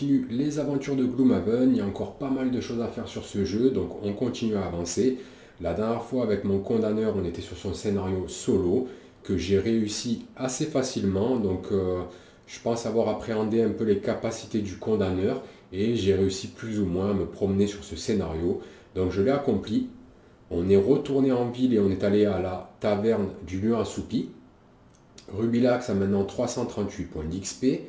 les aventures de Gloomhaven. Il y a encore pas mal de choses à faire sur ce jeu, donc on continue à avancer. La dernière fois avec mon condamneur, on était sur son scénario solo que j'ai réussi assez facilement. Donc euh, je pense avoir appréhendé un peu les capacités du condamneur et j'ai réussi plus ou moins à me promener sur ce scénario. Donc je l'ai accompli. On est retourné en ville et on est allé à la taverne du lieu assoupi. Rubilax a maintenant 338 points d'XP,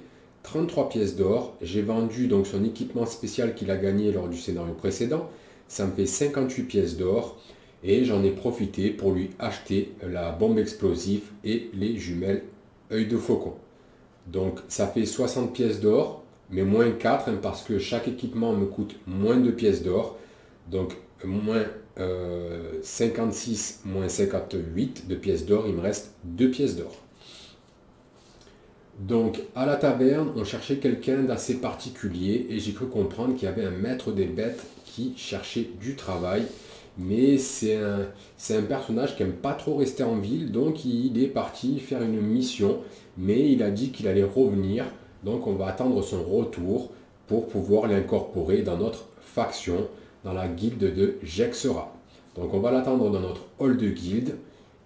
33 pièces d'or. J'ai vendu donc son équipement spécial qu'il a gagné lors du scénario précédent. Ça me fait 58 pièces d'or. Et j'en ai profité pour lui acheter la bombe explosive et les jumelles œil de faucon. Donc ça fait 60 pièces d'or, mais moins 4 hein, parce que chaque équipement me coûte moins de pièces d'or. Donc moins 56 euh, moins 58 de pièces d'or, il me reste 2 pièces d'or. Donc à la taverne, on cherchait quelqu'un d'assez particulier et j'ai cru comprendre qu'il y avait un maître des bêtes qui cherchait du travail. Mais c'est un, personnage qui n'aime pas trop rester en ville, donc il est parti faire une mission. Mais il a dit qu'il allait revenir, donc on va attendre son retour pour pouvoir l'incorporer dans notre faction, dans la guilde de Jexera. Donc on va l'attendre dans notre hall de guilde.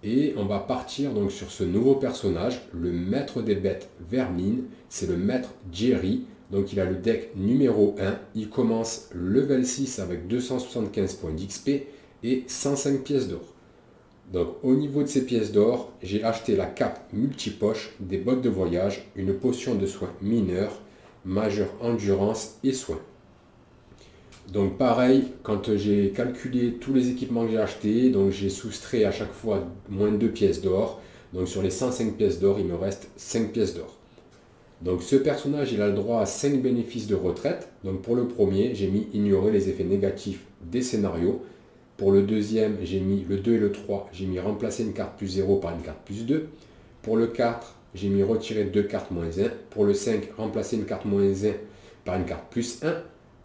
Et on va partir donc sur ce nouveau personnage, le maître des bêtes Vermine. C'est le maître Jerry. Donc il a le deck numéro 1. Il commence level 6 avec 275 points d'XP et 105 pièces d'or. Donc au niveau de ces pièces d'or, j'ai acheté la cape multipoche, des bottes de voyage, une potion de soins mineurs, majeur endurance et soins. Donc pareil, quand j'ai calculé tous les équipements que j'ai achetés, donc j'ai soustrait à chaque fois moins de 2 pièces d'or. Donc sur les 105 pièces d'or, il me reste 5 pièces d'or. Donc ce personnage, il a le droit à 5 bénéfices de retraite. Donc pour le premier, j'ai mis ignorer les effets négatifs des scénarios. Pour le deuxième, j'ai mis le 2 et le 3, j'ai mis remplacer une carte plus 0 par une carte plus 2. Pour le 4, j'ai mis retirer 2 cartes moins 1. Pour le 5, remplacer une carte moins 1 par une carte plus 1.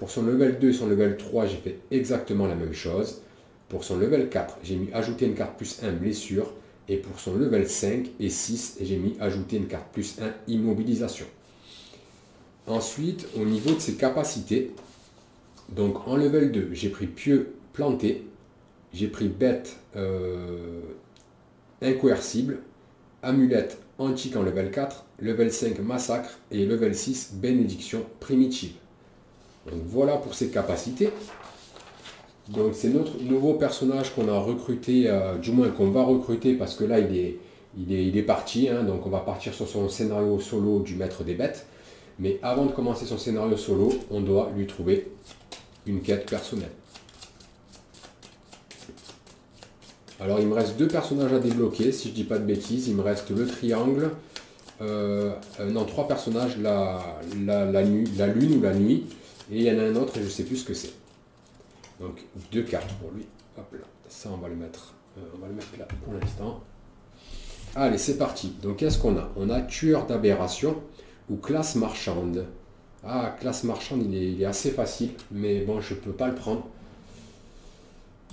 Pour son level 2 et son level 3, j'ai fait exactement la même chose. Pour son level 4, j'ai mis ajouter une carte plus 1 blessure. Et pour son level 5 et 6, j'ai mis ajouter une carte plus 1 immobilisation. Ensuite, au niveau de ses capacités, donc en level 2, j'ai pris pieux planté, j'ai pris bête euh, incoercible, amulette antique en level 4, level 5 massacre et level 6 bénédiction primitive. Donc voilà pour ses capacités. Donc c'est notre nouveau personnage qu'on a recruté, euh, du moins qu'on va recruter parce que là il est, il est, il est parti. Hein. donc on va partir sur son scénario solo du maître des bêtes. Mais avant de commencer son scénario solo, on doit lui trouver une quête personnelle. Alors il me reste deux personnages à débloquer, si je dis pas de bêtises. Il me reste le triangle. Euh, euh, non, trois personnages, la, lune ou la nuit et il y en a un autre, et je ne sais plus ce que c'est. Donc deux cartes pour lui. Hop là. Ça, on va le mettre, euh, on va le mettre là pour l'instant. Allez, c'est parti. Donc qu'est-ce qu'on a? On a tueur d'aberration ou classe marchande. Ah, classe marchande, il est, assez facile, mais bon, je peux pas le prendre.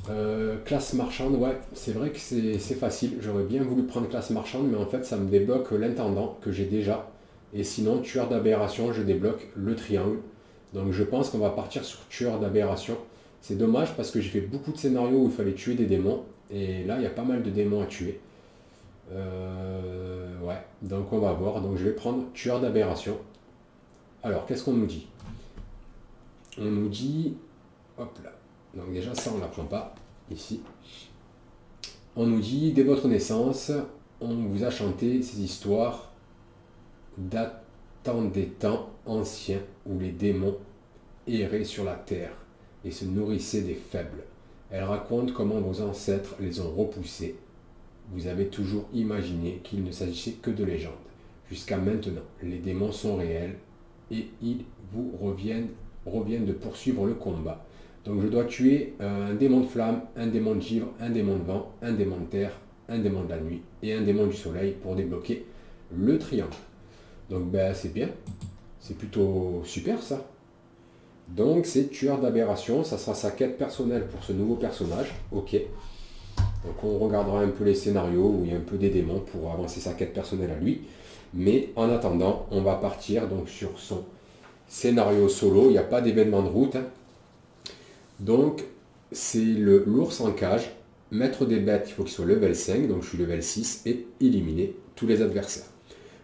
Euh, classe marchande, ouais, c'est vrai que c'est facile. J'aurais bien voulu prendre classe marchande, mais en fait, ça me débloque l'intendant que j'ai déjà. Et sinon, tueur d'aberration, je débloque le triangle. Donc je pense qu'on va partir sur tueur d'aberration. C'est dommage parce que j'ai fait beaucoup de scénarios où il fallait tuer des démons. Et là, il y a pas mal de démons à tuer. Euh, ouais, donc on va voir. Donc je vais prendre tueur d'aberration. Alors, qu'est-ce qu'on nous dit? On nous dit... Hop là. Donc déjà, ça, on ne l'apprend pas ici. On nous dit, dès votre naissance, on vous a chanté ces histoires datant des temps anciens où les démons erraient sur la terre et se nourrissaient des faibles. Elle raconte comment vos ancêtres les ont repoussés. Vous avez toujours imaginé qu'il ne s'agissait que de légendes. Jusqu'à maintenant, les démons sont réels et ils vous reviennent, reviennent de poursuivre le combat. Donc je dois tuer un démon de flamme, un démon de givre, un démon de vent, un démon de terre, un démon de la nuit et un démon du soleil pour débloquer le triangle. Donc ben, c'est bien. C'est plutôt super ça. Donc c'est tueur d'aberration, ça sera sa quête personnelle pour ce nouveau personnage. Ok. Donc on regardera un peu les scénarios où il y a un peu des démons pour avancer sa quête personnelle à lui. Mais en attendant, on va partir donc sur son scénario solo. Il n'y a pas d'événement de route. Hein. Donc c'est le l'ours en cage. Maître des bêtes, il faut qu'il soit level 5, donc je suis level 6, et éliminer tous les adversaires.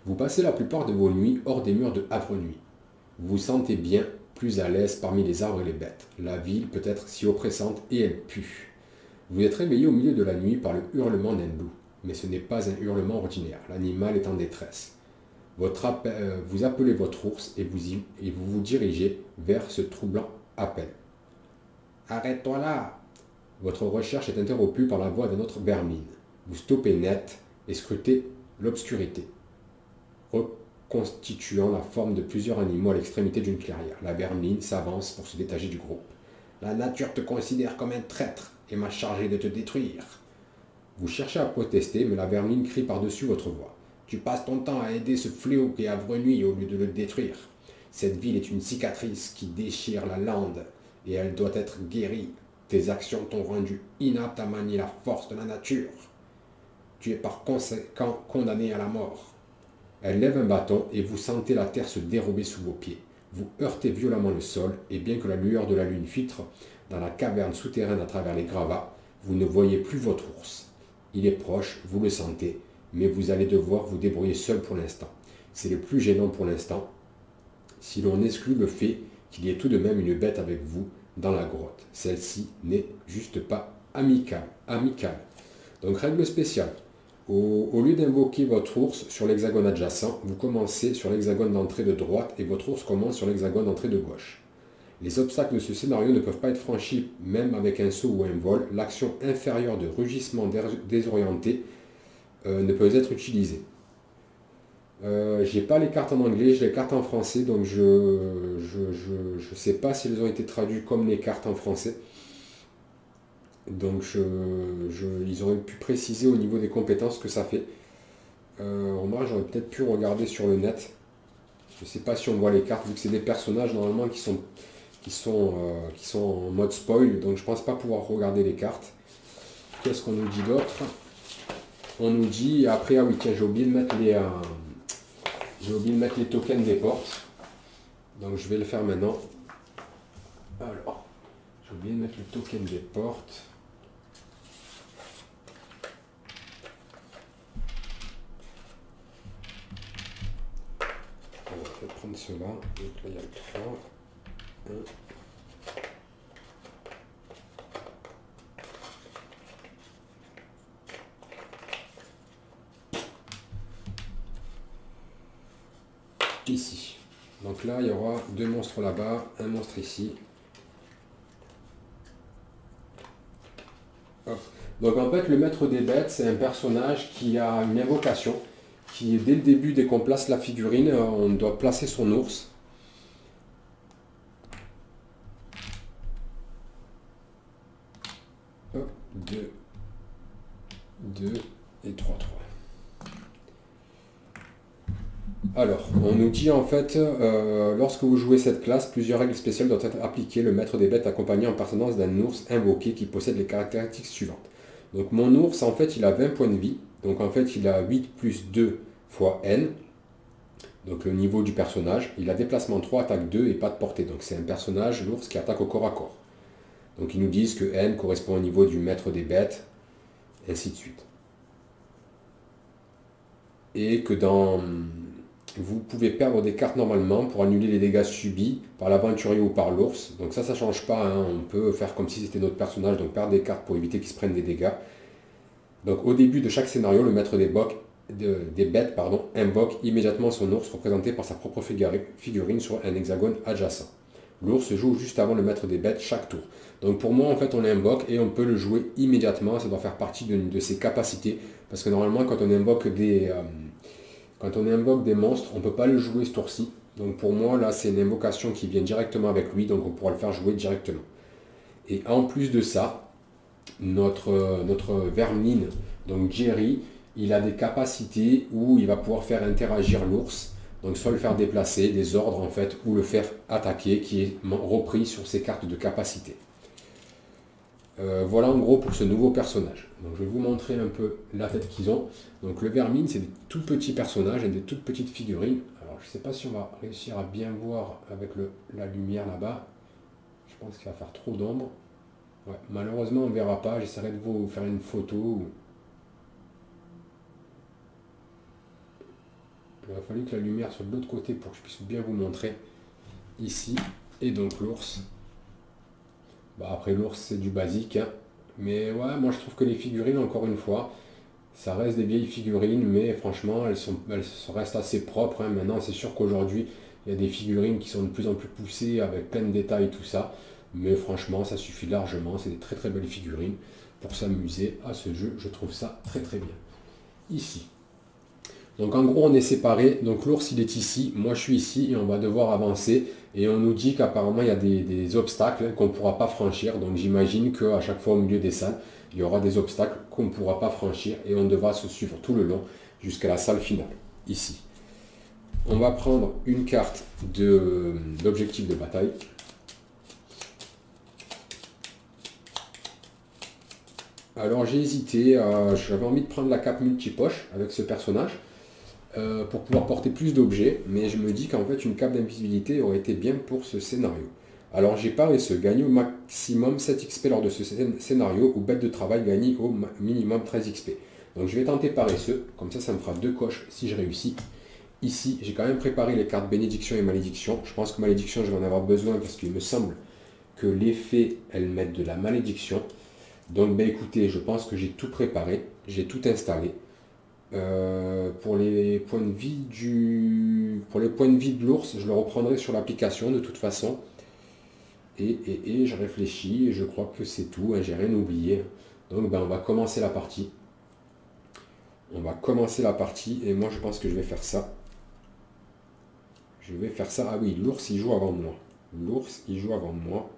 Vous passez la plupart de vos nuits hors des murs de Havre-Nuit. Vous vous sentez bien plus à l'aise parmi les arbres et les bêtes. La ville peut être si oppressante et elle pue. Vous êtes réveillé au milieu de la nuit par le hurlement d'un loup, mais ce n'est pas un hurlement ordinaire. L'animal est en détresse. Votre euh, vous appelez votre ours et vous, et vous vous dirigez vers ce troublant appel. Arrête-toi là Votre recherche est interrompue par la voix de notre vermine. Vous stoppez net et scrutez l'obscurité, reconstituant la forme de plusieurs animaux à l'extrémité d'une clairière. La vermine s'avance pour se détacher du groupe. La nature te considère comme un traître et m'a chargé de te détruire. Vous cherchez à protester, mais la vermine crie par-dessus votre voix. Tu passes ton temps à aider ce fléau qui a nuit au lieu de le détruire. Cette ville est une cicatrice qui déchire la lande et elle doit être guérie. Tes actions t'ont rendu inapte à manier la force de la nature. Tu es par conséquent condamné à la mort. Elle lève un bâton et vous sentez la terre se dérober sous vos pieds. Vous heurtez violemment le sol et bien que la lueur de la lune filtre dans la caverne souterraine à travers les gravats, vous ne voyez plus votre ours. Il est proche, vous le sentez, mais vous allez devoir vous débrouiller seul pour l'instant. C'est le plus gênant pour l'instant, si l'on exclut le fait qu'il y ait tout de même une bête avec vous dans la grotte. Celle-ci n'est juste pas amicale. amicale. Donc règle spéciale. Au, lieu d'invoquer votre ours sur l'hexagone adjacent, vous commencez sur l'hexagone d'entrée de droite et votre ours commence sur l'hexagone d'entrée de gauche. Les obstacles de ce scénario ne peuvent pas être franchis même avec un saut ou un vol. L'action inférieure de rugissement désorienté euh, ne peut être utilisée. Euh, j'ai pas les cartes en anglais, j'ai les cartes en français, donc je ne je, sais pas si elles ont été traduites comme les cartes en français. Donc ils auraient pu préciser au niveau des compétences que ça fait. Euh, j'aurais peut-être pu regarder sur le net. Je ne sais pas si on voit les cartes, vu que c'est des personnages normalement qui sont qui euh, en mode spoil, donc je pense pas pouvoir regarder les cartes. Qu'est-ce qu'on nous dit d'autre? On nous dit, après, ah oui, tiens, j'ai oublié de mettre les, euh, oublié de mettre les tokens des portes. Donc je vais le faire maintenant. Alors, j'ai oublié de mettre le token des portes. On va prendre cela. Donc là, il y a le 3. Ici. Donc là, il y aura deux monstres là-bas, un monstre ici. Donc en fait, le maître des bêtes, c'est un personnage qui a une invocation, qui dès le début, dès qu'on place la figurine, on doit placer son ours. 2, 2 et 3, 3. Alors, on nous dit en fait, euh, lorsque vous jouez cette classe, plusieurs règles spéciales doivent être appliquées. Le maître des bêtes accompagné en permanence d'un ours invoqué qui possède les caractéristiques suivantes. Donc mon ours, en fait, il a 20 points de vie. Donc en fait, il a 8 plus 2 fois n. Donc le niveau du personnage. Il a déplacement 3, attaque 2 et pas de portée. Donc c'est un personnage, l'ours, qui attaque au corps à corps. Donc ils nous disent que n correspond au niveau du maître des bêtes, ainsi de suite. Et que dans... Vous pouvez perdre des cartes normalement pour annuler les dégâts subis par l'aventurier ou par l'ours. Donc ça, ça ne change pas. Hein. On peut faire comme si c'était notre personnage, donc perdre des cartes pour éviter qu'ils se prennent des dégâts. Donc au début de chaque scénario, le maître des, des bêtes pardon, invoque immédiatement son ours représenté par sa propre figurine sur un hexagone adjacent. L'ours joue juste avant le maître des bêtes chaque tour. Donc pour moi, en fait, on l'invoque et on peut le jouer immédiatement. Ça doit faire partie de, de ses capacités. Parce que normalement, quand on invoque des, euh, quand on invoque des monstres, on peut pas le jouer ce tour-ci. Donc pour moi, là, c'est une invocation qui vient directement avec lui. Donc on pourra le faire jouer directement. Et en plus de ça, notre, notre vermine, donc Jerry, il a des capacités où il va pouvoir faire interagir l'ours donc soit le faire déplacer, des ordres en fait, ou le faire attaquer qui est repris sur ses cartes de capacité. Euh, voilà en gros pour ce nouveau personnage. Donc je vais vous montrer un peu la tête qu'ils ont. Donc le Vermine, c'est des tout petits personnages et des toutes petites figurines. Alors je ne sais pas si on va réussir à bien voir avec la lumière là-bas. Je pense qu'il va faire trop d'ombre. malheureusement on ne verra pas. J'essaierai de vous faire une photo. Il a fallu que la lumière soit de l'autre côté pour que je puisse bien vous montrer ici. Et donc l'ours. Bah, après l'ours c'est du basique. Hein. Mais ouais, moi je trouve que les figurines, encore une fois, ça reste des vieilles figurines, mais franchement, elles, sont, elles restent assez propres. Hein. Maintenant, c'est sûr qu'aujourd'hui, il y a des figurines qui sont de plus en plus poussées, avec plein de détails, tout ça. Mais franchement, ça suffit largement. C'est des très très belles figurines pour s'amuser à ce jeu. Je trouve ça très très bien. Ici, donc en gros, on est séparés. Donc l'ours, il est ici, moi je suis ici et on va devoir avancer. Et on nous dit qu'apparemment, il y a des, obstacles qu'on ne pourra pas franchir. Donc j'imagine qu'à chaque fois au milieu des salles, il y aura des obstacles qu'on ne pourra pas franchir et on devra se suivre tout le long jusqu'à la salle finale, ici. On va prendre une carte de, de bataille. Alors j'ai hésité, j'avais envie de prendre la cape multipoche avec ce personnage. Euh, pour pouvoir porter plus d'objets, mais je me dis qu'en fait une cape d'invisibilité aurait été bien pour ce scénario. Alors j'ai ce gagne au maximum 7 XP lors de ce scénario, ou bête de travail gagne au minimum 13 XP. Donc je vais tenter paresseux, comme ça ça me fera deux coches si je réussis. Ici, j'ai quand même préparé les cartes bénédiction et malédiction. Je pense que malédiction, je vais en avoir besoin parce qu'il me semble que l'effet, elles mettent de la malédiction. Donc ben écoutez, je pense que j'ai tout préparé, j'ai tout installé. Euh, pour les points de vie du pour les points de vie de l'ours, je le reprendrai sur l'application de toute façon. Et, et, je réfléchis et je crois que c'est tout, hein, j'ai rien oublié. Donc ben, on va commencer la partie. On va commencer la partie et moi je pense que je vais faire ça. Je vais faire ça. Ah oui, l'ours il joue avant moi. L'ours il joue avant moi.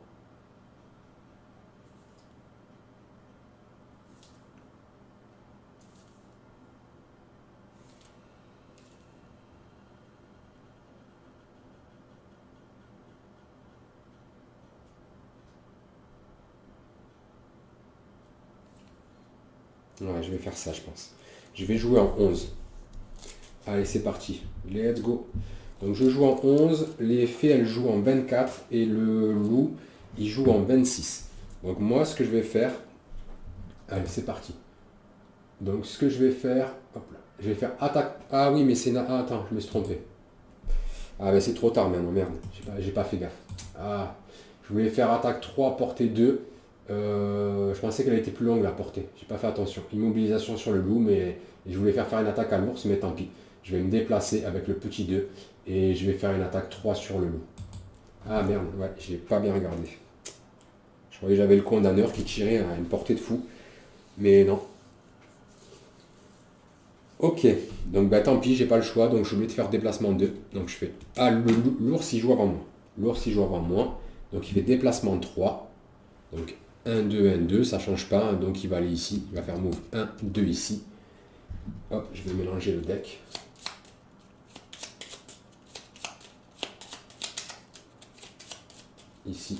Ouais, je vais faire ça, je pense. Je vais jouer en 11. Allez, c'est parti. Let's go. Donc je joue en 11, les fées elles jouent en 24 et le loup il joue en 26. Donc moi ce que je vais faire, allez c'est parti. Donc ce que je vais faire, hop là, je vais faire attaque. Ah oui mais c'est... Ah, attends, je me suis trompé. Ah ben c'est trop tard maintenant, merde, j'ai pas, pas fait gaffe. Ah, je voulais faire attaque 3, portée 2. Euh, je pensais qu'elle était plus longue la portée. J'ai pas fait attention. Immobilisation sur le loup, mais je voulais faire faire une attaque à l'ours, mais tant pis. Je vais me déplacer avec le petit 2 et je vais faire une attaque 3 sur le loup. Ah merde, ouais, je l'ai pas bien regardé. Je croyais que j'avais le condamneur qui tirait à une portée de fou. Mais non. Ok, donc bah tant pis, j'ai pas le choix, donc je voulais te faire déplacement 2. Donc je fais. Ah, l'ours il joue avant moi. L'ours il joue avant moi. Donc il fait déplacement 3. Donc 1, 2, 1, 2, ça change pas, donc il va aller ici, il va faire move 1, 2 ici. Hop, je vais mélanger le deck. Ici.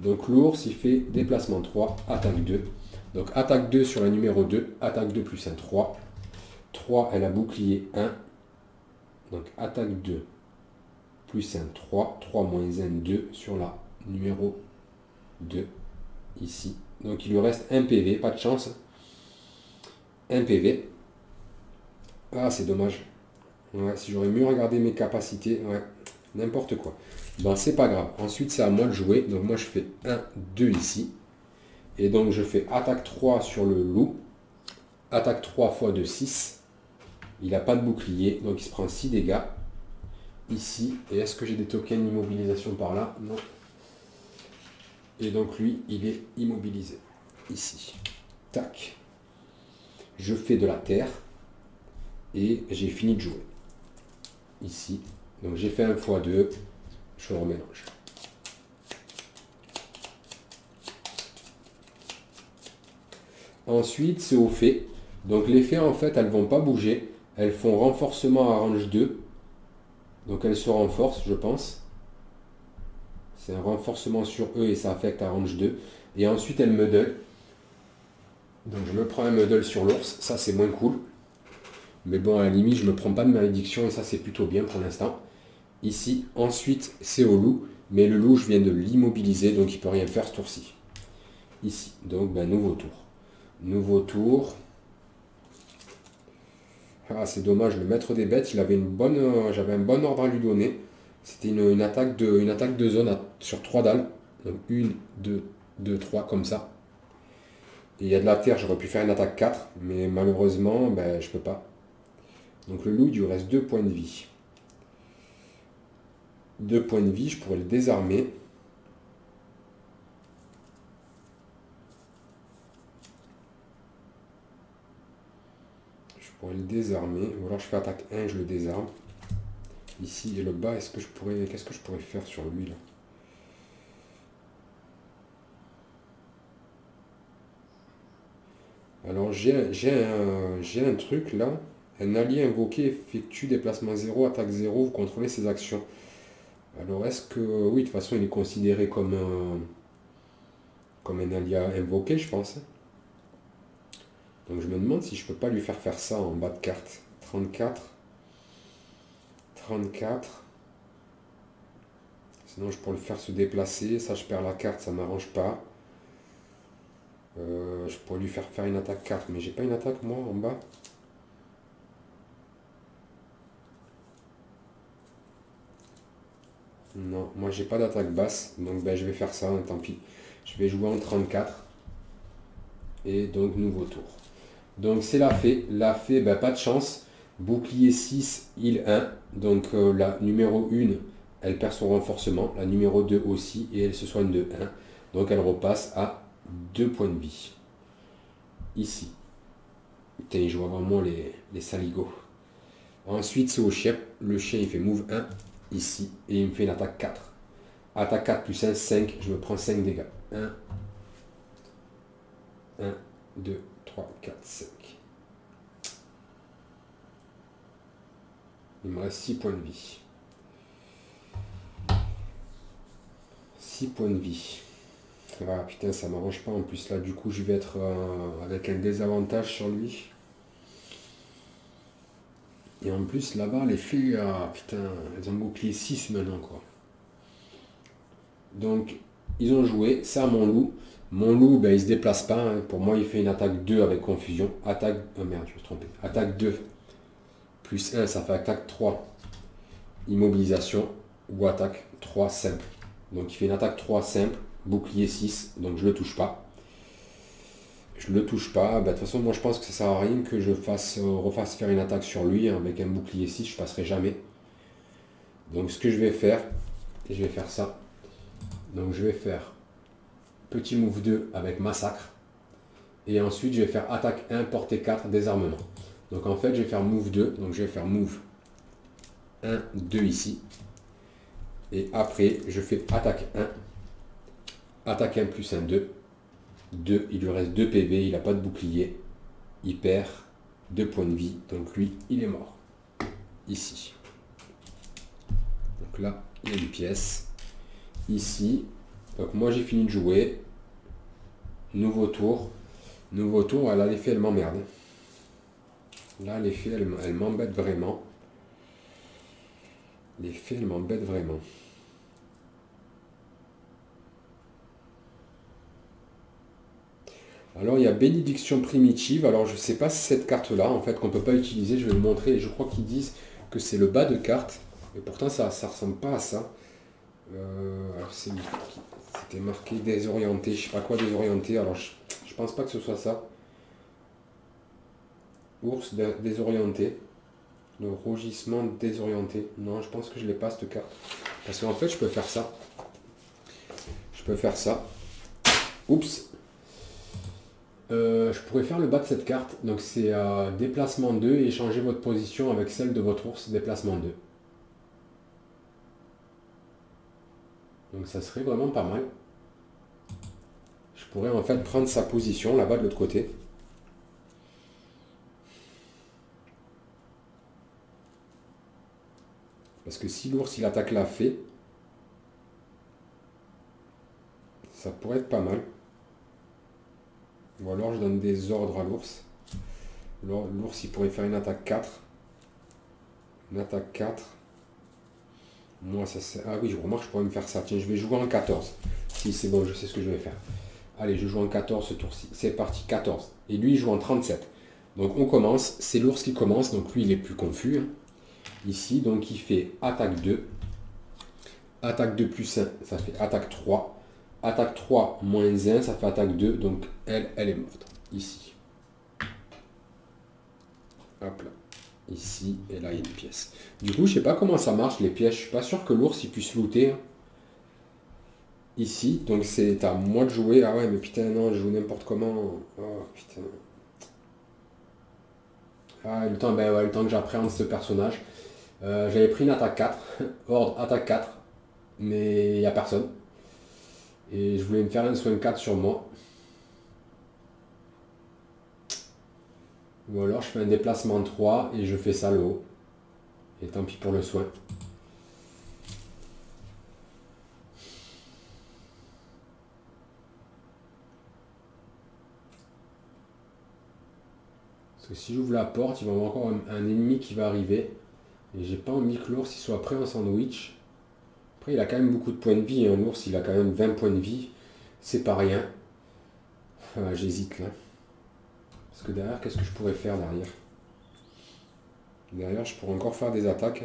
Donc l'ours, il fait déplacement 3, attaque 2. Donc attaque 2 sur la numéro 2, attaque 2 plus 1, 3. 3, elle a bouclier 1. Donc attaque 2 plus 1, 3. 3 moins 1, 2 sur la numéro 2 ici. Donc il lui reste un PV, pas de chance. Un PV. Ah, c'est dommage. si j'aurais mieux regardé mes capacités, ouais, n'importe quoi. Bon, c'est pas grave. Ensuite, c'est à moi de jouer. Donc moi, je fais 1, 2 ici. Et donc, je fais attaque 3 sur le loup. Attaque 3 fois de 6. Il n'a pas de bouclier, donc il se prend 6 dégâts. Ici. Et est-ce que j'ai des tokens d'immobilisation par là? Non. Et donc lui, il est immobilisé. Ici. Tac. Je fais de la terre. Et j'ai fini de jouer. Ici. Donc j'ai fait un x2. Je le remélange. Ensuite, c'est au fait. Donc les fées, en fait, elles vont pas bouger. Elles font renforcement à range 2. Donc elles se renforcent, je pense. C'est un renforcement sur eux et ça affecte à range 2. Et ensuite, elle donne. Donc je me prends un muddle sur l'ours, ça c'est moins cool. Mais bon, à la limite, je me prends pas de malédiction et ça c'est plutôt bien pour l'instant. Ici, ensuite, c'est au loup. Mais le loup, je viens de l'immobiliser, donc il peut rien faire ce tour-ci. Ici, donc ben, nouveau tour. Nouveau tour. Ah, c'est dommage, le maître des bêtes, bonne, euh, j'avais un bon ordre à lui donner. C'était une, attaque de, zone sur trois dalles. Donc une, deux, deux, trois, comme ça. Et il y a de la terre, j'aurais pu faire une attaque 4, mais malheureusement, ben, je peux pas. Donc le loup, il lui reste deux points de vie. Deux points de vie, je pourrais le désarmer. Je pourrais le désarmer. Ou alors je fais attaque 1, je le désarme. Ici et le bas, est-ce que je pourrais. Qu'est-ce que je pourrais faire sur lui là? Alors j'ai un, un truc là. Un allié invoqué effectue déplacement 0, attaque 0, vous contrôlez ses actions. Alors est-ce que... Oui, de toute façon, il est considéré comme un, comme un allié invoqué, je pense. Donc je me demande si je peux pas lui faire faire ça en bas de carte. 34. 34. Sinon je pourrais le faire se déplacer. Ça, je perds la carte, ça m'arrange pas. Euh, je pourrais lui faire faire une attaque 4, mais j'ai pas une attaque moi en bas. Non, moi j'ai pas d'attaque basse, donc ben, je vais faire ça, hein, tant pis. Je vais jouer en 34. Et donc nouveau tour. Donc c'est la fée. La fée, ben, pas de chance. Bouclier 6, il 1. Donc euh, la numéro 1, elle perd son renforcement. La numéro 2 aussi, et elle se soigne de 1. Donc elle repasse à 2 points de vie. Ici. Putain, je vois vraiment les, les saligots. Ensuite, c'est au chien. Le chien, il fait move 1 ici et il me fait une attaque 4. Attaque 4 plus 1, 5. Je me prends 5 dégâts. 1, 1, 2, 3, 4, 5. Il me reste 6 points de vie. 6 points de vie. Ah putain, ça m'arrange pas. En plus, là, du coup, je vais être euh, avec un désavantage sur lui. Et en plus, là-bas, les filles, ah, putain, elles ont bouclier 6 maintenant, quoi. Donc, ils ont joué. Ça, mon loup. Mon loup, ben, il se déplace pas. Hein. Pour moi, il fait une attaque 2 avec confusion. Attaque... Oh merde, je me suis trompé. Attaque 2. Plus 1, ça fait attaque 3. Immobilisation. Ou attaque 3 simple. Donc, il fait une attaque 3 simple bouclier 6, donc je le touche pas. Je le touche pas. Bah, de toute façon, moi je pense que ça sert à rien que je fasse, euh, refasse faire une attaque sur lui hein, avec un bouclier 6, je passerai jamais. Donc ce que je vais faire, je vais faire ça. Donc je vais faire petit move 2 avec massacre. Et ensuite je vais faire attaque 1, portée 4, désarmement. Donc en fait je vais faire move 2, donc je vais faire move 1, 2 ici. Et après je fais attaque 1, Attaque 1 plus 1, 2. 2, il lui reste 2 PV, il n'a pas de bouclier. Il perd 2 points de vie, donc lui, il est mort. Ici. Donc là, il y a une pièce. Ici. Donc moi, j'ai fini de jouer. Nouveau tour. Nouveau tour, là, l'effet, elle m'emmerde. Là, l'effet, elle, elle m'embête vraiment. L'effet, elle m'embête vraiment. Alors il y a bénédiction primitive. Alors je ne sais pas si cette carte-là, en fait, qu'on ne peut pas utiliser, je vais vous montrer. Je crois qu'ils disent que c'est le bas de carte. Et pourtant ça ne ressemble pas à ça. Euh, c'était marqué désorienté, je sais pas quoi désorienté. Alors je, ne pense pas que ce soit ça. Ours désorienté. Le rougissement désorienté. Non, je pense que je l'ai pas cette carte. Parce qu'en fait je peux faire ça. Je peux faire ça. Oups, euh, je pourrais faire le bas de cette carte. Donc c'est euh, déplacement 2 et changer votre position avec celle de votre ours, déplacement 2. Donc ça serait vraiment pas mal. Je pourrais en fait prendre sa position là-bas de l'autre côté. Parce que si l'ours il attaque la fée, ça pourrait être pas mal. Ou alors je donne des ordres à l'ours. L'ours, il pourrait faire une attaque 4. Une attaque 4. Moi, ça c'est... Ah oui, je remarque, je pourrais me faire ça. Tiens, je vais jouer en 14. Si c'est bon, je sais ce que je vais faire. Allez, je joue en 14 ce tour-ci. C'est parti, 14. Et lui, il joue en 37. Donc on commence. C'est l'ours qui commence. Donc lui, il est plus confus. Ici, donc il fait attaque 2. Attaque 2 plus 1, ça fait attaque 3. Attaque 3 moins 1, ça fait attaque 2. Donc elle, elle est morte. Ici. Hop là. Ici, et là, il y a une pièce. Du coup, je sais pas comment ça marche, les pièces. Je suis pas sûr que l'ours, il puisse looter. Hein. Ici, donc c'est à moi de jouer. Ah ouais, mais putain, non, je joue n'importe comment. Oh, putain. Ah, le temps, ben le temps que j'appréhende ce personnage. Euh, j'avais pris une attaque 4, ordre attaque 4, mais il n'y a personne. Et je voulais me faire un soin 4 sur moi. Ou alors je fais un déplacement 3 et je fais ça le haut. Et tant pis pour le soin. Parce que si j'ouvre la porte, il va y avoir encore un, ennemi qui va arriver. Et j'ai pas envie que l'ours soit prêt en sandwich. Après, il a quand même beaucoup de points de vie. Hein. L'ours, il a quand même 20 points de vie. C'est pas rien. J'hésite là. Parce que derrière, qu'est-ce que je pourrais faire derrière? Derrière, je pourrais encore faire des attaques.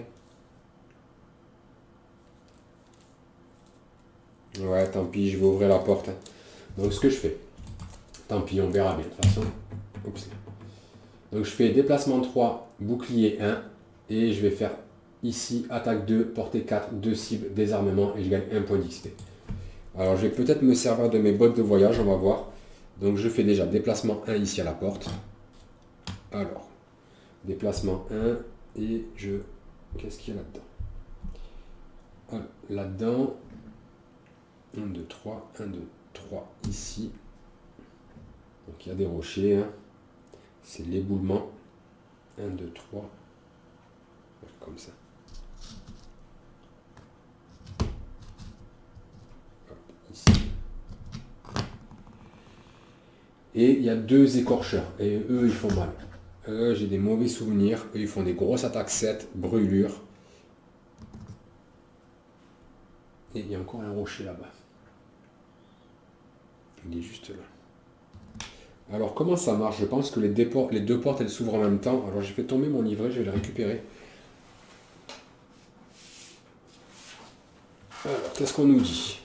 Ouais, tant pis, je vais ouvrir la porte. Donc, ce que je fais, tant pis, on verra bien. De toute façon, Oups. Donc je fais déplacement 3, bouclier 1, et je vais faire ici attaque 2, portée 4, 2 cibles, désarmement, et je gagne 1 point d'XP. Alors je vais peut-être me servir de mes bottes de voyage, on va voir. Donc je fais déjà déplacement 1 ici à la porte. Alors, déplacement 1, et je... Qu'est-ce qu'il y a là-dedans? Là-dedans, 1, 2, 3, 1, 2, 3 ici. Donc il y a des rochers. Hein c'est l'éboulement. 1, 2, 3. Ça. Et il y a deux écorcheurs. Et eux, ils font mal. Eux, j'ai des mauvais souvenirs. Eux, ils font des grosses attaques 7, brûlures. Et il y a encore un rocher là-bas. Il est juste là. Alors comment ça marche? Je pense que les les deux portes, elles s'ouvrent en même temps. Alors j'ai fait tomber mon livret, je vais le récupérer. Alors, qu'est-ce qu'on nous dit?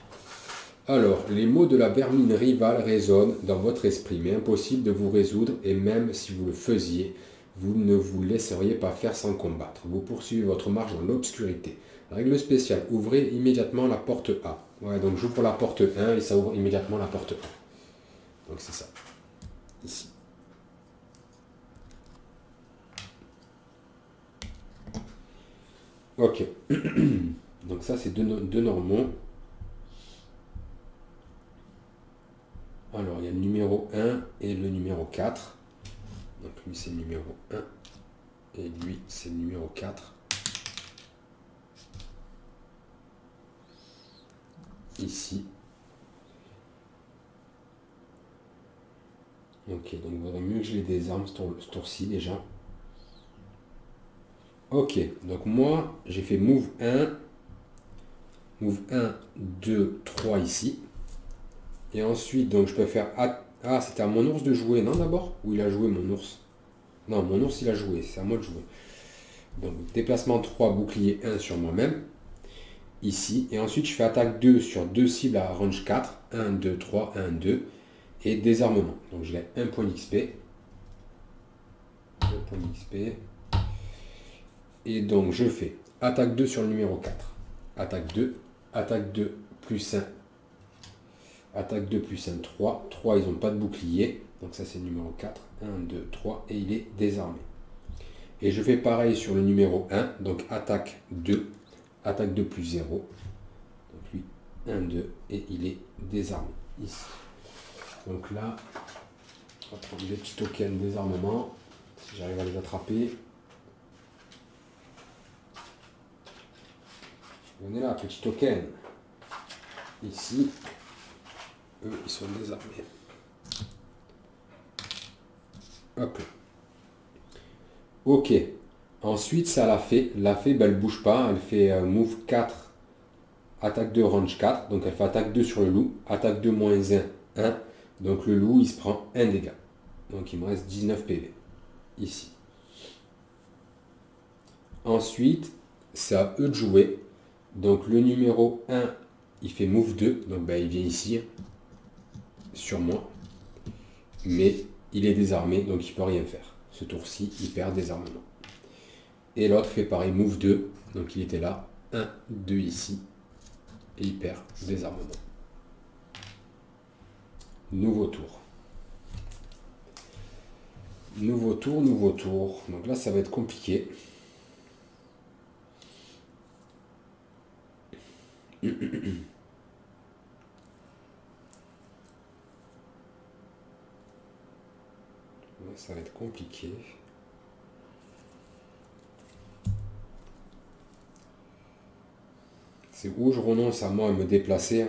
Alors, les mots de la vermine rivale résonnent dans votre esprit, mais impossible de vous résoudre, et même si vous le faisiez, vous ne vous laisseriez pas faire sans combattre. Vous poursuivez votre marche dans l'obscurité. Règle spéciale, ouvrez immédiatement la porte A. Ouais, donc j'ouvre la porte 1 et ça ouvre immédiatement la porte 1. Donc c'est ça ici. Ok. Donc ça, c'est deux, normaux. Alors, il y a le numéro 1 et le numéro 4. Donc lui, c'est le numéro 1. Et lui, c'est le numéro 4. Ici. Ok, donc il vaudrait mieux que je les désarme ce tour-ci déjà. Ok, donc moi, j'ai fait move 1, move 1, 2, 3 ici. Et ensuite, donc je peux faire... Ah, c'était à mon ours de jouer, non d'abord? Ou il a joué mon ours? Non, mon ours il a joué, c'est à moi de jouer. Donc déplacement 3, bouclier 1 sur moi-même. Ici. Et ensuite, je fais attaque 2 sur deux cibles à range 4. 1, 2, 3, 1, 2 et désarmement. Donc je l'ai un point d'XP. Un point d'XP. Et donc je fais attaque 2 sur le numéro 4. Attaque 2. Attaque 2 plus 1. Attaque 2 plus 1, 3. 3, ils n'ont pas de bouclier. Donc ça c'est le numéro 4. 1, 2, 3. Et il est désarmé. Et je fais pareil sur le numéro 1. Donc attaque 2. Attaque 2 plus 0. Donc lui, 1, 2. Et il est désarmé. Ici. Donc là, on va prendre les petits tokens désarmement, si j'arrive à les attraper. On est là, petit token. Ici, eux, ils sont désarmés. Hop. Ok. Ensuite, ça l'a fait. La fait, ben, elle bouge pas. Elle fait euh, move 4, attaque 2, range 4. Donc elle fait attaque 2 sur le loup. Attaque 2, moins 1, 1. Donc le loup, il se prend 1 dégât. Donc il me reste 19 PV. Ici. Ensuite, c'est à eux de jouer. Donc le numéro 1, il fait move 2. Donc ben, il vient ici. Sur moi. Mais il est désarmé, donc il peut rien faire. Ce tour-ci, il perd désarmement. Et l'autre fait pareil, move 2. Donc il était là. 1, 2 ici. Et il perd désarmement. Nouveau tour. Nouveau tour, nouveau tour. Donc là, ça va être compliqué. Ça va être compliqué. C'est où je renonce à moi à me déplacer?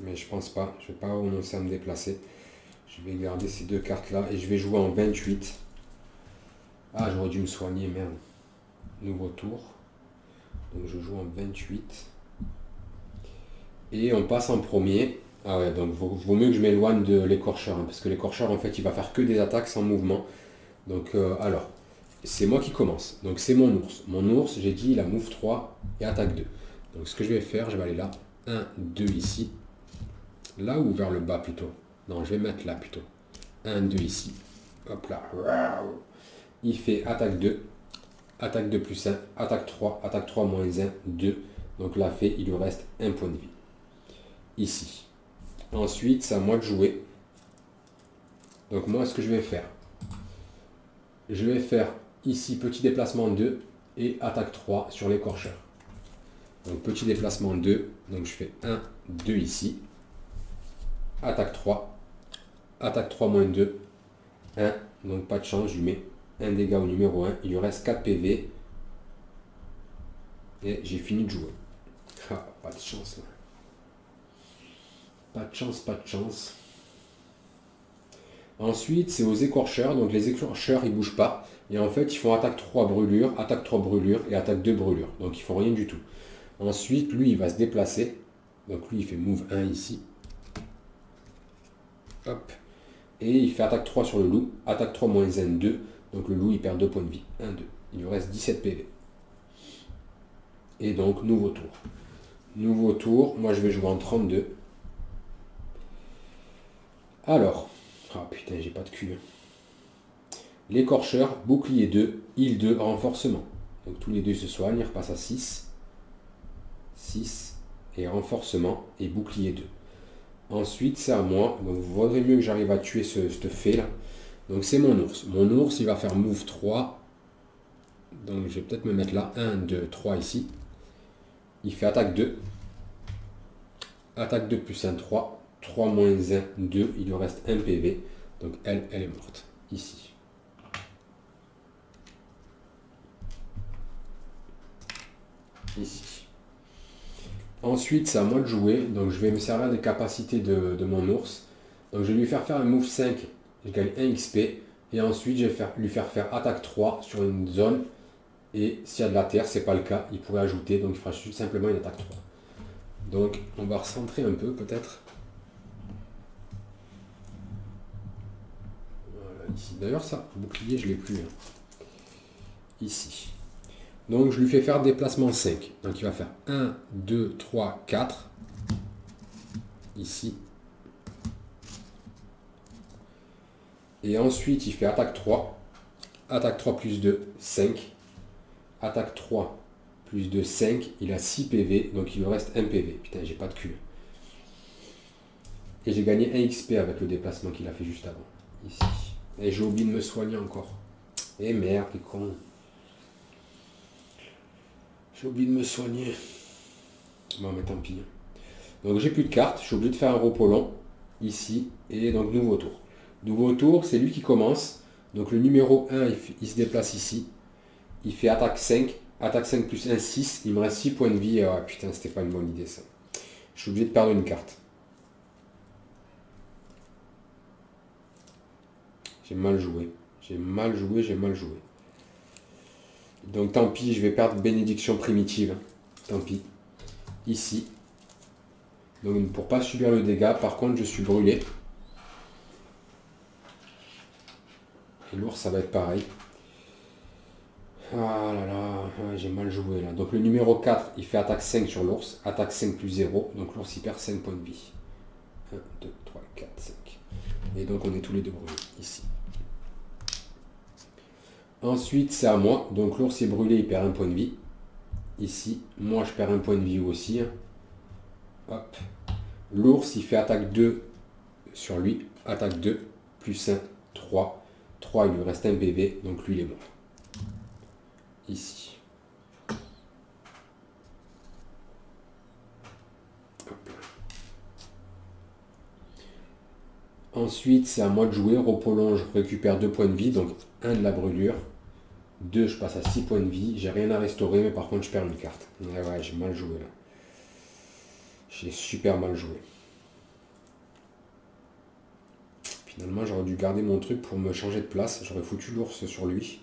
Mais je pense pas. Je vais pas renoncer à me déplacer. Je vais garder ces deux cartes là et je vais jouer en 28. Ah, j'aurais dû me soigner, merde. Nouveau tour. Donc je joue en 28. Et on passe en premier. Ah ouais, donc vaut, vaut mieux que je m'éloigne de l'écorcheur, hein, parce que l'écorcheur, en fait, il va faire que des attaques sans mouvement. Donc, euh, alors, c'est moi qui commence. Donc, c'est mon ours. Mon ours, j'ai dit, il a move 3 et attaque 2. Donc, ce que je vais faire, je vais aller là. 1, 2 ici. Là ou vers le bas plutôt Non, je vais mettre là plutôt. 1, 2 ici. Hop là. Il fait attaque 2. Attaque 2 plus 1. Attaque 3. Attaque 3 moins 1. 2. Donc là, fait, il lui reste un point de vie. Ici. Ensuite, c'est à moi de jouer. Donc moi, ce que je vais faire, je vais faire ici petit déplacement 2 et attaque 3 sur l'écorcheur. Donc petit déplacement 2, donc je fais 1, 2 ici. Attaque 3, attaque 3 moins 2, 1, donc pas de chance, je lui mets un dégât au numéro 1, il lui reste 4 PV. Et j'ai fini de jouer. Ah, pas de chance là. Pas de chance, pas de chance. Ensuite, c'est aux écorcheurs. Donc les écorcheurs, ils bougent pas. Et en fait, ils font attaque 3 brûlure, attaque 3 brûlure et attaque 2 brûlure. Donc ils font rien du tout. Ensuite, lui, il va se déplacer. Donc lui, il fait move 1 ici. Hop. Et il fait attaque 3 sur le loup. Attaque 3 moins N 2. Donc le loup, il perd 2 points de vie. 1, 2. Il lui reste 17 PV. Et donc, nouveau tour. Nouveau tour. Moi, je vais jouer en 32. Alors, ah putain, j'ai pas de cul. Hein. L'écorcheur, bouclier 2, île 2, renforcement. Donc tous les deux se soignent, ils repassent à 6. 6 et renforcement et bouclier 2. Ensuite, c'est à moi. Donc vous vaudrait mieux que j'arrive à tuer ce, fée là. Donc c'est mon ours. Mon ours, il va faire move 3. Donc je vais peut-être me mettre là. 1, 2, 3 ici. Il fait attaque 2. Attaque 2 plus 1, 3. 3 moins 1, 2, il lui reste 1 PV. Donc elle, elle est morte. Ici. Ici. Ensuite, c'est à moi de jouer. Donc je vais me servir des capacités de, mon ours. Donc je vais lui faire faire un move 5. Je gagne 1 XP. Et ensuite, je vais faire, lui faire faire attaque 3 sur une zone. Et s'il y a de la terre, c'est pas le cas, il pourrait ajouter. Donc il fera simplement une attaque 3. Donc on va recentrer un peu peut-être. D'ailleurs, ça, bouclier, je l'ai plus. Hein. Ici. Donc, je lui fais faire déplacement 5. Donc, il va faire 1, 2, 3, 4. Ici. Et ensuite, il fait attaque 3. Attaque 3 plus 2, 5. Attaque 3 plus 2, 5. Il a 6 PV, donc il lui reste 1 PV. Putain, j'ai pas de cul. Et j'ai gagné 1 XP avec le déplacement qu'il a fait juste avant. Ici. Et j'ai oublié de me soigner encore. Et merde, quel con. J'ai oublié de me soigner. Bon, mais tant pis. Donc j'ai plus de cartes. Je suis obligé de faire un repos long. Ici. Et donc nouveau tour. Nouveau tour, c'est lui qui commence. Donc le numéro 1, il, se déplace ici. Il fait attaque 5. Attaque 5 plus 1, 6. Il me reste 6 points de vie. Ah putain, c'était pas une bonne idée ça. Je suis obligé de perdre une carte. J'ai mal joué. J'ai mal joué, j'ai mal joué. Donc tant pis, je vais perdre bénédiction primitive. Tant pis. Ici. Donc pour pas subir le dégât, par contre je suis brûlé. L'ours ça va être pareil. Ah là là, j'ai mal joué là. Donc le numéro 4, il fait attaque 5 sur l'ours. Attaque 5 plus 0. Donc l'ours il perd 5 points de vie. 1, 2, 3, 4, 5. Et donc on est tous les deux brûlés ici. Ensuite c'est à moi. Donc l'ours est brûlé, il perd un point de vie. Ici, moi je perds un point de vie aussi. Hein. L'ours il fait attaque 2 sur lui. Attaque 2, plus 1, 3. 3, il lui reste un bébé, donc lui il est mort ici. Ensuite, c'est à moi de jouer. Repos je récupère 2 points de vie, donc 1 de la brûlure. 2, je passe à 6 points de vie. J'ai rien à restaurer, mais par contre, je perds une carte. Ouais, ouais, j'ai mal joué là. J'ai super mal joué. Finalement, j'aurais dû garder mon truc pour me changer de place. J'aurais foutu l'ours sur lui.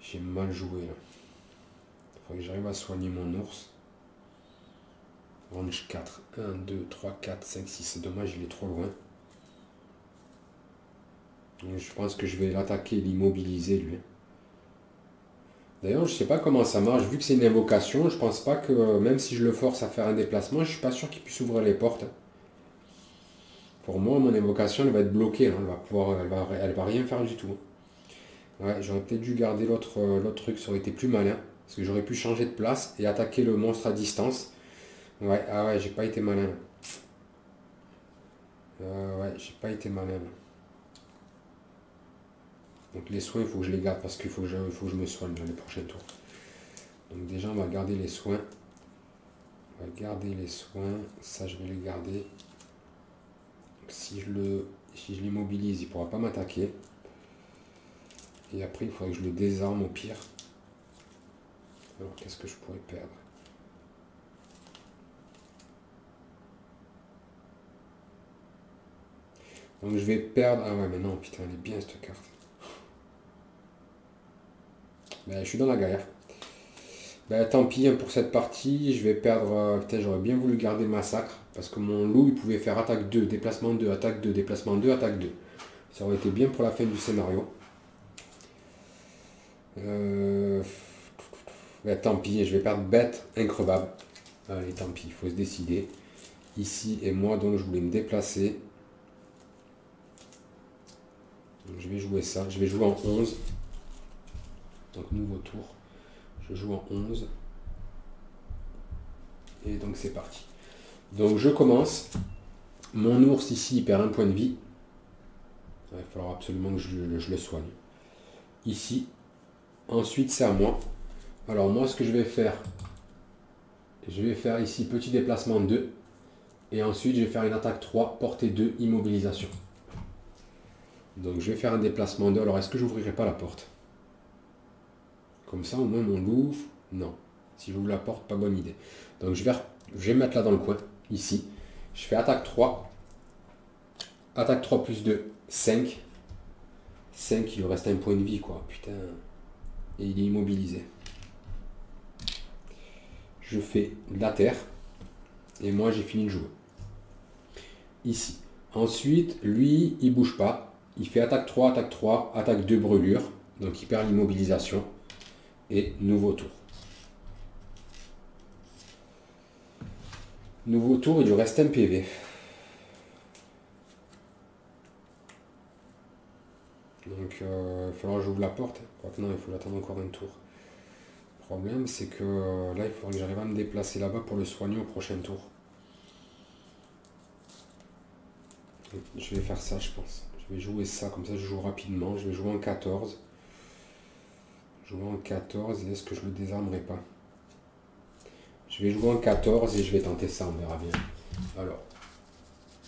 J'ai mal joué là. Faudrait que j'arrive à soigner mon ours. Range 4. 1, 2, 3, 4, 5, 6. C'est dommage, il est trop loin. je pense que je vais l'attaquer l'immobiliser lui. D'ailleurs, je sais pas comment ça marche. Vu que c'est une invocation, je pense pas que même si je le force à faire un déplacement, je suis pas sûr qu'il puisse ouvrir les portes. Pour moi, mon invocation, elle va être bloquée. Hein. Elle va pouvoir, elle va, elle va rien faire du tout. Ouais, j'aurais peut-être dû garder euh, l'autre truc, ça aurait été plus malin. Parce que j'aurais pu changer de place et attaquer le monstre à distance. Ouais, ah ouais, j'ai pas été malin. Euh, ouais, j'ai pas été malin. Donc les soins, il faut que je les garde parce qu'il faut, faut que je me soigne dans les prochains tours. Donc déjà, on va garder les soins. On va garder les soins. Ça, je vais les garder. Si je le, je l'immobilise, il pourra pas m'attaquer. Et après, il faudrait que je le désarme au pire. Alors, qu'est-ce que je pourrais perdre? Donc je vais perdre... Ah ouais, mais non, putain, elle est bien cette carte. Ben, je suis dans la galère. Ben, tant pis hein, pour cette partie, je vais perdre... Euh, putain, j'aurais bien voulu garder massacre. Parce que mon loup, il pouvait faire attaque 2, déplacement 2, attaque 2, déplacement 2, attaque 2. Ça aurait été bien pour la fin du scénario. Euh... tant pis, je vais perdre bête increvable. Allez, tant pis, il faut se décider. Ici et moi, donc je voulais me déplacer. je vais jouer ça. Je vais jouer en 11. Donc nouveau tour. Je joue en 11. Et donc c'est parti. Donc je commence. Mon ours ici, il perd un point de vie. Il va falloir absolument que je le soigne. Ici, Ensuite, c'est à moi. Alors moi, ce que je vais faire, je vais faire ici petit déplacement 2. Et ensuite, je vais faire une attaque 3, portée 2, immobilisation. Donc je vais faire un déplacement 2. Alors est-ce que j'ouvrirai pas la porte? Comme ça, au moins mon loup, non. Si j'ouvre la porte, pas bonne idée. Donc je vais, je vais mettre là dans le coin, ici. Je fais attaque 3. Attaque 3 plus 2, 5. 5, il lui reste un point de vie, quoi. Putain et il est immobilisé. Je fais la terre et moi j'ai fini de jouer. Ici. Ensuite, lui, il bouge pas. Il fait attaque 3, attaque 3, attaque 2 brûlures. Donc il perd l'immobilisation. Et nouveau tour. Nouveau tour, il lui reste un PV. Donc euh, il faudra que j'ouvre la porte. non, il faut l'attendre encore un tour. Le problème, c'est que euh, là, il faudrait que j'arrive à me déplacer là-bas pour le soigner au prochain tour. Je vais faire ça, je pense. Je vais jouer ça, comme ça je joue rapidement. Je vais jouer en 14. Jouer en 14, et est-ce que je le désarmerai pas? Je vais jouer en 14 et je vais tenter ça, on verra bien. Alors,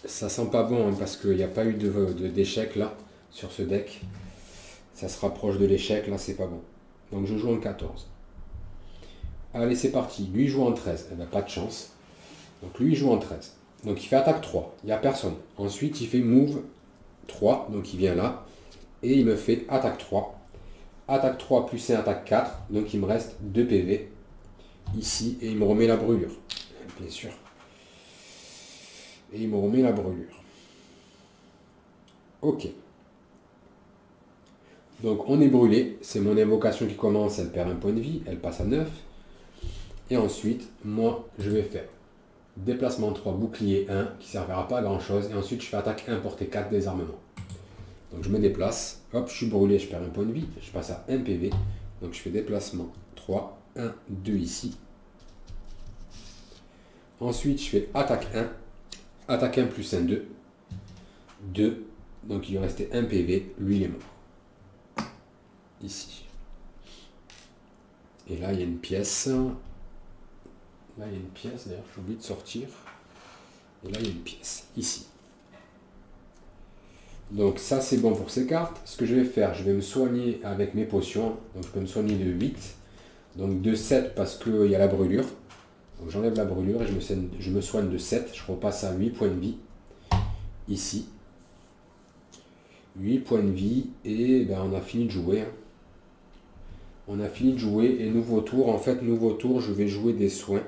ça sent pas bon hein, parce qu'il n'y a pas eu d'échec de, là sur ce deck. Ça se rapproche de l'échec, là c'est pas bon. Donc je joue en 14. Allez, c'est parti. Lui joue en 13. Eh ben, pas de chance. Donc lui joue en 13. Donc il fait attaque 3. Il n'y a personne. Ensuite, il fait move 3, donc il vient là. Et il me fait attaque 3. Attaque 3 plus 1, attaque 4. Donc il me reste 2 PV ici. Et il me remet la brûlure. Bien sûr. Et il me remet la brûlure. Ok. Donc on est brûlé. C'est mon invocation qui commence. Elle perd un point de vie. Elle passe à 9. Et ensuite, moi, je vais faire déplacement 3, bouclier 1, qui ne servira pas à grand chose. Et ensuite, je fais attaque 1, portée 4, désarmement. Donc je me déplace, hop, je suis brûlé, je perds un point de vie, je passe à 1 PV. Donc je fais déplacement 3, 1, 2 ici. Ensuite, je fais attaque 1, attaque 1 plus 1, 2. 2, donc il lui restait 1 PV, lui il est mort. Ici. Et là, il y a une pièce. Là, il y a une pièce, d'ailleurs, j'ai oublié de sortir. Et là, il y a une pièce, ici. Donc ça, c'est bon pour ces cartes. Ce que je vais faire, je vais me soigner avec mes potions. Donc je peux me soigner de 8. Donc de 7 parce qu'il y a la brûlure. Donc j'enlève la brûlure et je me, soigne, de 7. Je repasse à 8 points de vie. Ici. 8 points de vie. Et ben, on a fini de jouer. Hein. On a fini de jouer. Et nouveau tour. En fait, nouveau tour, je vais jouer des soins.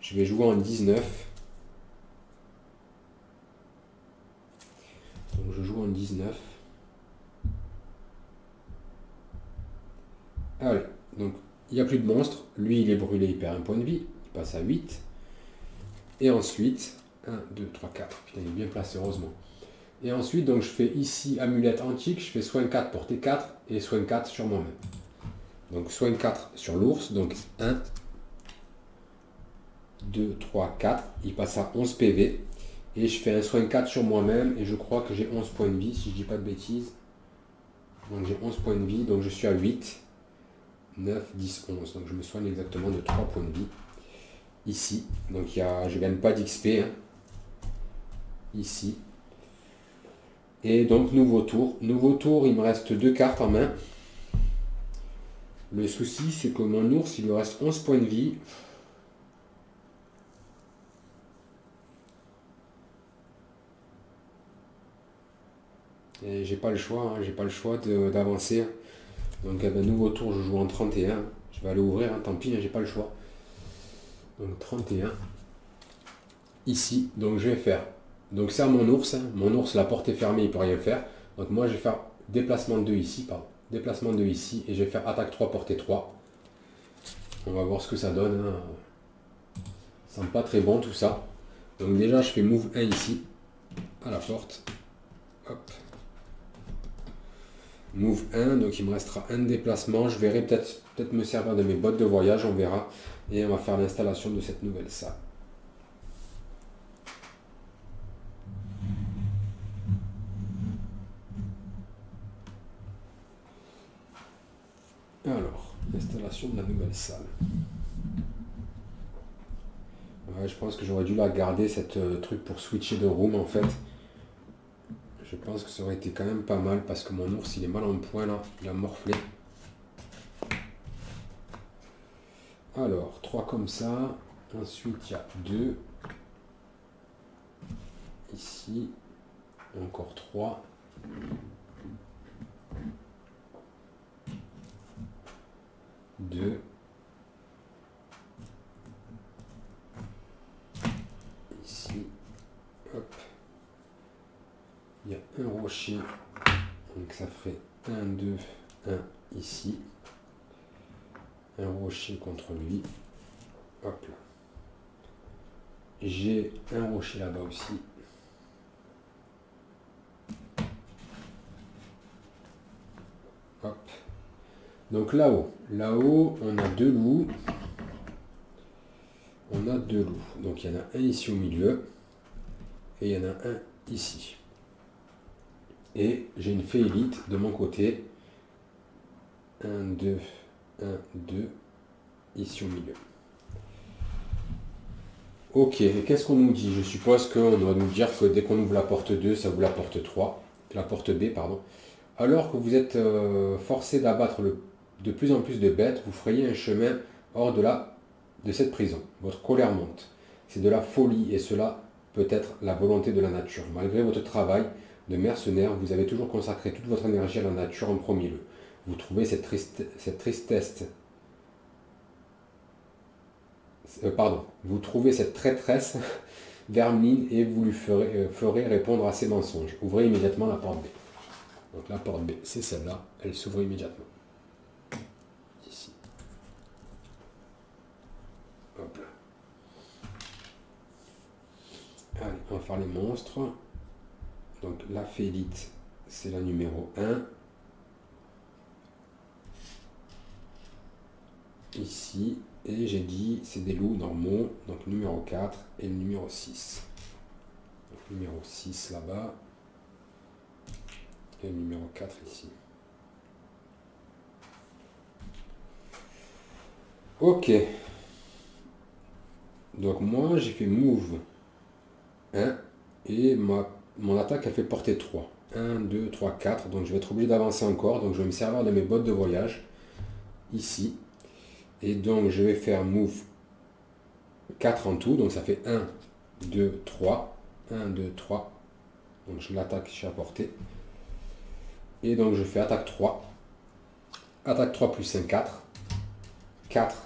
Je vais jouer en 19. Donc je joue en 19. Allez, donc il n'y a plus de monstre. Lui, il est brûlé, il perd un point de vie. Il passe à 8. Et ensuite, 1, 2, 3, 4. Putain, il est bien placé, heureusement. Et ensuite, donc je fais ici amulette antique. Je fais soin 4, portée 4 et soin 4 sur moi-même. Donc soin 4 sur l'ours. Donc 1, 2, 3, 4. Il passe à 11 PV. Et je fais un soin 4 sur moi-même. Et je crois que j'ai 11 points de vie, si je dis pas de bêtises. Donc j'ai 11 points de vie. Donc je suis à 8, 9, 10, 11. Donc je me soigne exactement de 3 points de vie. Ici. Donc il y a, je ne gagne pas d'XP. Hein. Ici. Et donc nouveau tour. Nouveau tour, il me reste deux cartes en main. Le souci, c'est que mon ours, il lui reste 11 points de vie. Et j'ai pas le choix, hein, j'ai pas le choix d'avancer. Donc à un nouveau tour, je joue en 31. Je vais aller ouvrir, hein, tant pis, j'ai pas le choix. Donc 31. Ici, donc je vais faire. Donc c'est mon ours. Hein. Mon ours, la porte est fermée, il peut rien faire. Donc moi je vais faire déplacement 2 ici, pardon. Déplacement 2 ici. Et je vais faire attaque 3, portée 3. On va voir ce que ça donne. Ça semble pas très bon tout ça. Donc déjà je fais move 1 ici. À la porte. Hop. Move 1, donc il me restera un déplacement. Je verrai peut-être peut-être me servir de mes bottes de voyage, on verra. Et on va faire l'installation de cette nouvelle salle. Alors, l'installation de la nouvelle salle. je pense que j'aurais dû la garder, cette euh, truc pour switcher de room en fait. Je pense que ça aurait été quand même pas mal parce que mon ours il est mal en point là, il a morflé. Alors, 3 comme ça. Ensuite, il y a 2. Ici. Encore 3. Deux. Ici. Hop donc ça ferait 1, 2, 1 ici, un rocher contre lui, hop là. J'ai un rocher là-bas aussi. Hop. Donc là-haut, là-haut, on a deux loups. On a deux loups. Donc il y en a un ici au milieu et il y en a un ici. Et j'ai une fée élite de mon côté. 1, 2, 1, 2, ici au milieu. Ok, qu'est-ce qu'on nous dit? Je suppose qu'on doit nous dire que dès qu'on ouvre la porte 2, ça ouvre la porte 3, la porte B, pardon. Alors que vous êtes euh, forcé d'abattre de plus en plus de bêtes, vous frayez un chemin hors de, la, de cette prison. Votre colère monte. C'est de la folie et cela peut être la volonté de la nature. Malgré votre travail, de mercenaire, vous avez toujours consacré toute votre énergie à la nature en premier lieu. Vous trouvez cette, cette tristesse, euh, pardon, vous trouvez cette traîtresse vermine et vous lui ferez, euh, ferez répondre à ses mensonges. Ouvrez immédiatement la porte B. Donc la porte B, c'est celle-là, elle s'ouvre immédiatement. Ici. Hop là. Allez, on va faire les monstres. Donc la félite, c'est la numéro 1. Ici, et j'ai dit c'est des loups normaux, donc numéro 4 et numéro 6. Donc numéro 6 là-bas, et numéro 4 ici. Ok. Donc moi j'ai fait move 1 et ma, mon attaque a fait portée 3. 1, 2, 3, 4. Donc je vais être obligé d'avancer encore. Donc je vais me servir de mes bottes de voyage. Ici. Et donc je vais faire move 4 en tout. Donc ça fait 1, 2, 3. 1, 2, 3. Donc je l'attaque, je suis à portée. Et donc je fais attaque 3. Attaque 3 plus 5, 4. 4.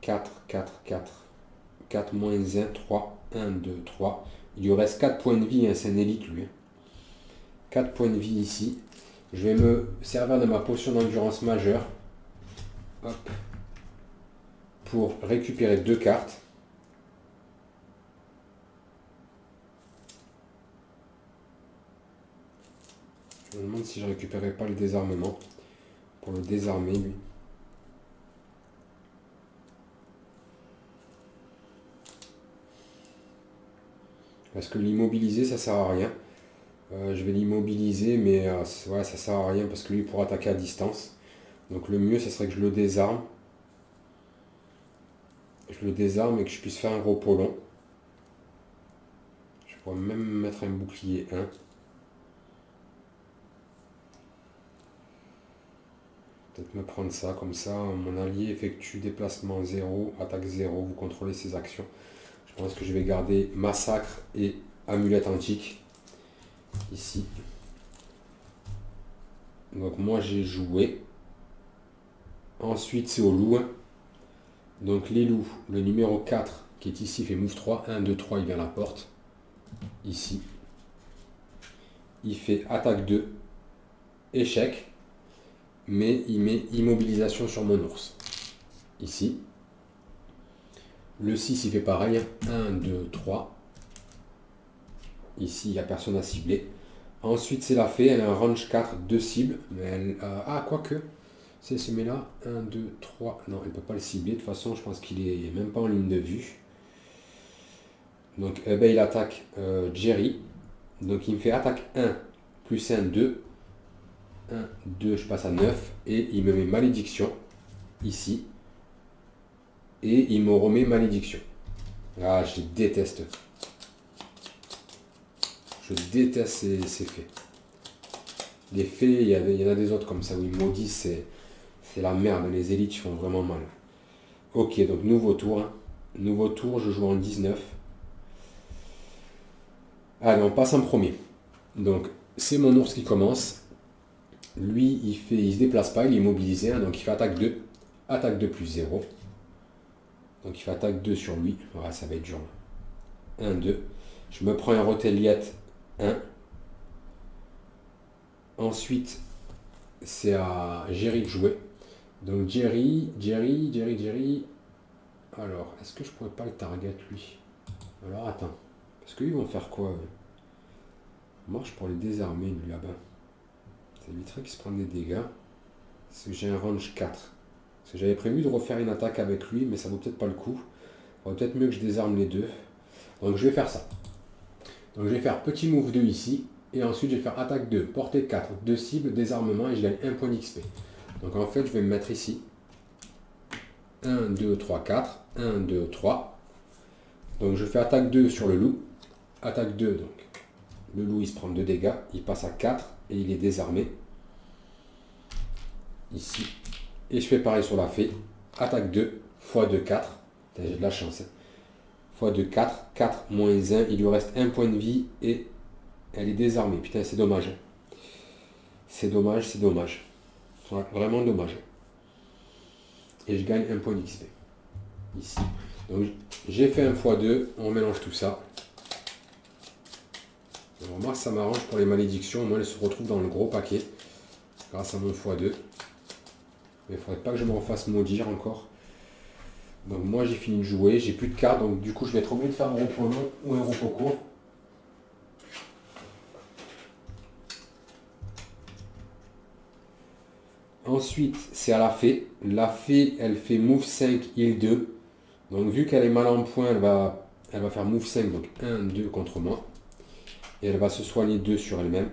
4, 4, 4. 4 moins 1, 3. 1, 2, 3. Il lui reste 4 points de vie, hein, c'est un élite lui. 4 points de vie ici. Je vais me servir de ma potion d'endurance majeure. Hop. Pour récupérer deux cartes. Je me demande si je récupérais pas le désarmement. Pour le désarmer, lui. Parce que l'immobiliser, ça sert à rien. Euh, je vais l'immobiliser, mais euh, ouais, ça sert à rien parce que lui pour attaquer à distance. Donc le mieux, ce serait que je le désarme. Je le désarme et que je puisse faire un repos long. Je pourrais même mettre un bouclier 1. Peut-être me prendre ça, comme ça, mon allié effectue déplacement 0, attaque 0, vous contrôlez ses actions. Je pense que je vais garder massacre et amulette antique ici. Donc moi j'ai joué. Ensuite c'est au loup. Donc les loups, le numéro 4 qui est ici fait move 3. 1, 2, 3, il vient la porte. Ici. Il fait attaque 2. Échec mais il met immobilisation sur mon ours. Ici. Le 6, il fait pareil. 1, 2, 3. Ici, il n'y a personne à cibler. Ensuite, c'est la fée. Elle a un range 4, 2 cibles. Mais elle, euh, ah, quoique. C'est ce met-là. 1, 2, 3. Non, elle ne peut pas le cibler. De toute façon, je pense qu'il est même pas en ligne de vue. Donc, il attaque euh, Jerry. Donc, il me fait attaque 1 plus 1, 2. 1, 2, je passe à 9. Et il me met malédiction ici. Et il me remet malédiction. Ah, je déteste. Je déteste ces, faits. Les faits, il y, en a des autres comme ça où ils maudissent, c'est la merde. Les élites font vraiment mal. Ok, donc nouveau tour. Hein. Nouveau tour, je joue en 19. Allez, on passe en premier. Donc, c'est mon ours qui commence. Lui, il fait, il se déplace pas, il est immobilisé, hein, donc il fait attaque 2. Attaque 2 plus 0. Donc il fait attaque 2 sur lui. Voilà, ça va être dur. 1, 2. Je me prends un Rotelliette 1. Ensuite, c'est à Jerry de jouer. Donc Jerry, Jerry, Jerry, Jerry. Alors, est-ce que je pourrais pas le target lui? Alors attends. Parce qu'ils vont faire quoi Moi, je pourrais le désarmer lui là-bas. Ça éviterait qu'il se prenne des dégâts. C'est que j'ai un range 4. Parce que j'avais prévu de refaire une attaque avec lui, mais ça vaut peut-être pas le coup. Il peut-être mieux que je désarme les deux. Donc je vais faire ça. Donc je vais faire petit move 2 ici. Et ensuite je vais faire attaque 2, portée 4, 2 cibles, désarmement et je gagne 1 point d'XP. Donc en fait je vais me mettre ici. 1, 2, 3, 4. 1, 2, 3. Donc je fais attaque 2 sur le loup. Attaque 2 donc. Le loup il se prend 2 dégâts. Il passe à 4 et il est désarmé. Ici. Et je fais pareil sur la fée. Attaque 2, x 2, 4. J'ai de la chance. x2, 4. 4 moins 1, il lui reste un point de vie et elle est désarmée. Putain, c'est dommage. C'est dommage, c'est dommage. vraiment dommage. Et je gagne un point d'XP. Ici. Donc j'ai fait un x2, on mélange tout ça. Alors ça m'arrange pour les malédictions, moi elles se retrouvent dans le gros paquet. Grâce à mon x2. Mais il faudrait pas que je m'en fasse maudire encore. Donc moi j'ai fini de jouer, j'ai plus de cartes, donc du coup je vais être obligé de faire un repos long ou un repos court. Ensuite, c'est à la fée. La fée, elle fait move 5, heal 2. Donc vu qu'elle est mal en point, elle va, elle va faire move 5, donc 1, 2 contre moi. Et elle va se soigner 2 sur elle-même,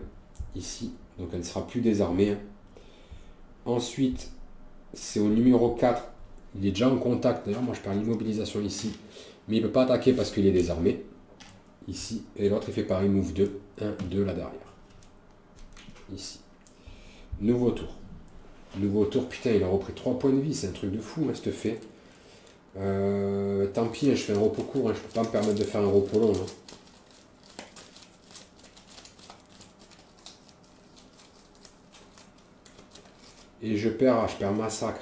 ici. Donc elle ne sera plus désarmée. Ensuite, c'est au numéro 4. Il est déjà en contact. D'ailleurs, moi je perds l'immobilisation ici. Mais il ne peut pas attaquer parce qu'il est désarmé. Ici. Et l'autre, il fait pareil, move 2. 1, 2 là derrière. Ici. Nouveau tour. Nouveau tour, putain, il a repris 3 points de vie. C'est un truc de fou, hein, cette fait. Euh, tant pis, hein, je fais un repos court. Hein, je peux pas me permettre de faire un repos long. Et je perds, je perds massacre.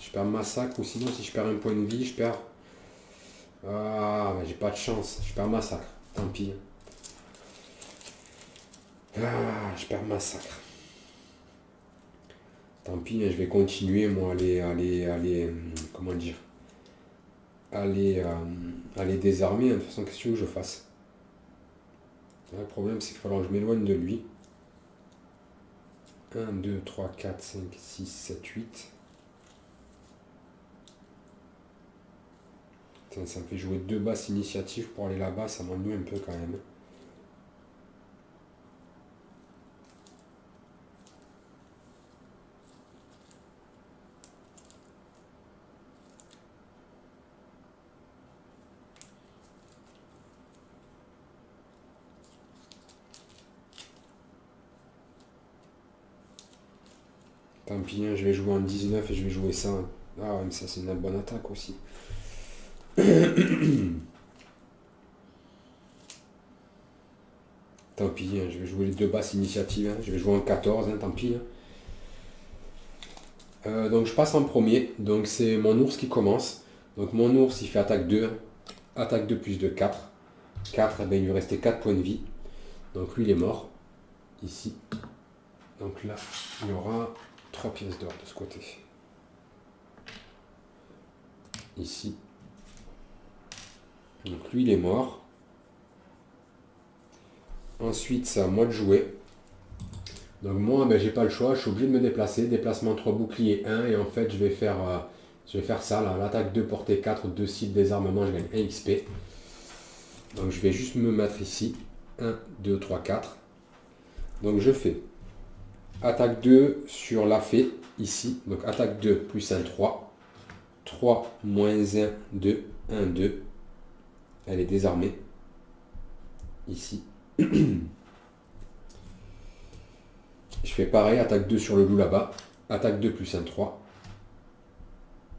Je perds massacre ou sinon si je perds un point de vie, je perds. Ah, j'ai pas de chance. Je perds massacre. Tant pis. Ah, je perds massacre. Tant pis, je vais continuer moi à aller, hum, comment dire, aller, euh, désarmer. De toute façon, qu'est-ce que je fasse? Le problème, c'est qu'il va falloir que je m'éloigne de lui. 1, 2, 3, 4, 5, 6, 7, 8. ça me fait jouer deux basses initiatives pour aller là-bas, ça m'ennuie un peu quand même. Hein, je vais jouer en 19 et je vais jouer ça. Ah ça c'est une bonne attaque aussi. tant pis, hein, je vais jouer les deux basses initiatives. Hein. Je vais jouer en 14, tant pis. Euh, donc je passe en premier. Donc c'est mon ours qui commence. Donc mon ours il fait attaque 2. Attaque 2 plus de 4. 4, ben, il lui restait 4 points de vie. Donc lui il est mort. Ici. Donc là, il y aura trois pièces d'or de ce côté. Ici. Donc lui, il est mort. Ensuite, c'est à moi de jouer. Donc moi, ben, j'ai pas le choix, je suis obligé de me déplacer. Déplacement 3 boucliers 1. Et en fait, je vais faire, euh, ça. L'attaque 2, portée 4, 2 sites désarmement, je gagne 1 XP. Donc je vais juste me mettre ici. 1, 2, 3, 4. Donc je fais Attaque 2 sur la fée, ici. Donc attaque 2 plus 1, 3. 3 moins 1, 2, 1, 2. Elle est désarmée. Ici. Je fais pareil, attaque 2 sur le loup là-bas. Attaque 2 plus 1, 3.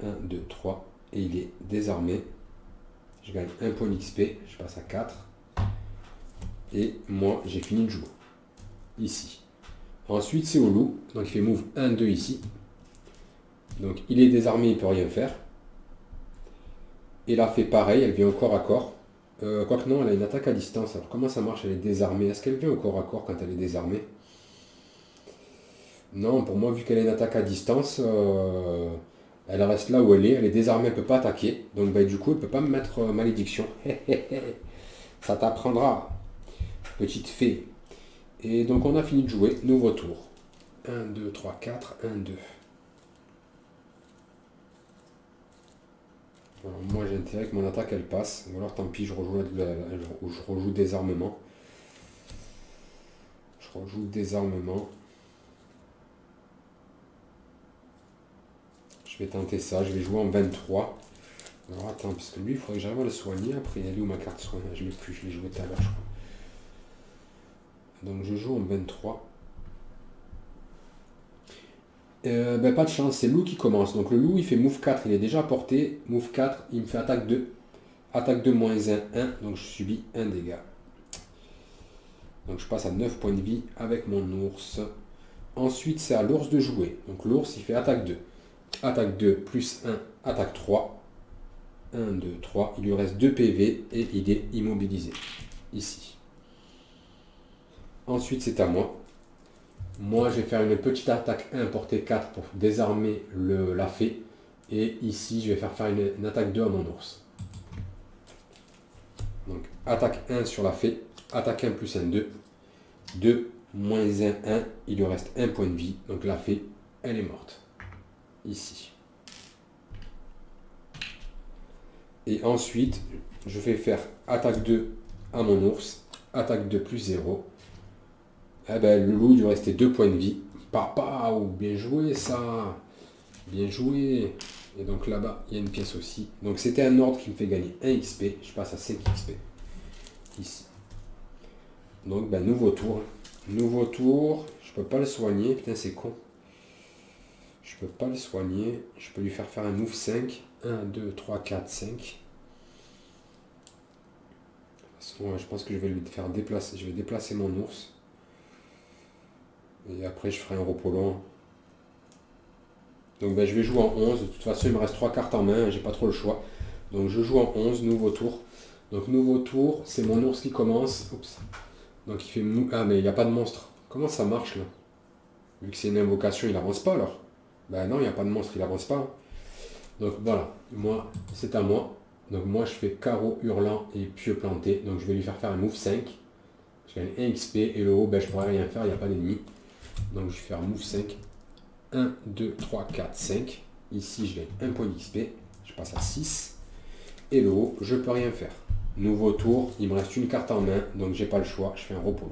1, 2, 3. Et il est désarmé. Je gagne un point d'XP. Je passe à 4. Et moi, j'ai fini de jouer. Ici. Ensuite, c'est au loup. Donc, il fait move 1, 2 ici. Donc, il est désarmé, il ne peut rien faire. Et là, fait pareil, elle vient au corps à corps. Euh, quoique non, elle a une attaque à distance. Alors, comment ça marche Elle est désarmée? Est-ce qu'elle vient au corps à corps quand elle est désarmée? Non, pour moi, vu qu'elle a une attaque à distance, euh, elle reste là où elle est. Elle est désarmée, elle ne peut pas attaquer. Donc, bah, du coup, elle ne peut pas me mettre euh, malédiction. ça t'apprendra, petite fée. Et donc on a fini de jouer, nouveau tour. 1, 2, 3, 4, 1, 2. moi j'ai intérêt que mon attaque elle passe, ou alors tant pis, je rejoue, rejoue désarmement. Je rejoue désarmement. Je vais tenter ça, je vais jouer en 23. Alors attends, parce que lui, il faudrait que j'arrive à le soigner. Après, il y a où ma carte soin Je l'ai plus, je l'ai joué tout à l'heure, je crois. Donc je joue en 23. Euh, ben, pas de chance, c'est loup qui commence. Donc le loup il fait move 4, il est déjà porté. Move 4, il me fait attaque 2. Attaque de moins 1, 1. Donc je subis un dégât. Donc je passe à 9 points de vie avec mon ours. Ensuite, c'est à l'ours de jouer. Donc l'ours, il fait attaque 2. Attaque 2 plus 1, attaque 3. 1, 2, 3. Il lui reste 2 PV et il est immobilisé. Ici. Ensuite, c'est à moi. Moi, je vais faire une petite attaque 1 portée 4 pour désarmer la fée. Et ici, je vais faire faire une, attaque 2 à mon ours. Donc, attaque 1 sur la fée. Attaque 1 plus 1, 2. 2 moins 1, 1. Il lui reste 1 point de vie. Donc, la fée, elle est morte. Ici. Et ensuite, je vais faire attaque 2 à mon ours. Attaque 2 plus 0. Eh ben, le loup, il lui restait 2 points de vie. Papa, ou bien joué ça. Bien joué. Et donc là-bas, il y a une pièce aussi. Donc c'était un ordre qui me fait gagner 1 XP. Je passe à 5 XP. Ici. Donc, ben, nouveau tour. Nouveau tour. Je peux pas le soigner. Putain, c'est con. Je peux pas le soigner. Je peux lui faire faire un move 5. 1, 2, 3, 4, 5. je pense que je vais lui faire déplacer. Je vais déplacer mon ours. Et après, je ferai un repos long. Donc ben, je vais jouer en 11. De toute façon, il me reste 3 cartes en main. J'ai pas trop le choix. Donc je joue en 11, nouveau tour. Donc nouveau tour, c'est mon ours qui commence. Oups. Donc il fait mou. Ah mais il n'y a pas de monstre. Comment ça marche là? Vu que c'est une invocation, il avance pas alors Ben non, il n'y a pas de monstre, il avance pas. Donc voilà, moi, c'est à moi. Donc moi je fais carreau hurlant et pieux planté. Donc je vais lui faire faire un move 5. Je gagne 1 XP et le haut, ben, je pourrais rien faire, il n'y a pas d'ennemi. Donc je vais faire move 5. 1, 2, 3, 4, 5. Ici, je gagne un point d'XP. Je passe à 6. Et le haut, je peux rien faire. Nouveau tour, il me reste une carte en main, donc j'ai pas le choix, je fais un repos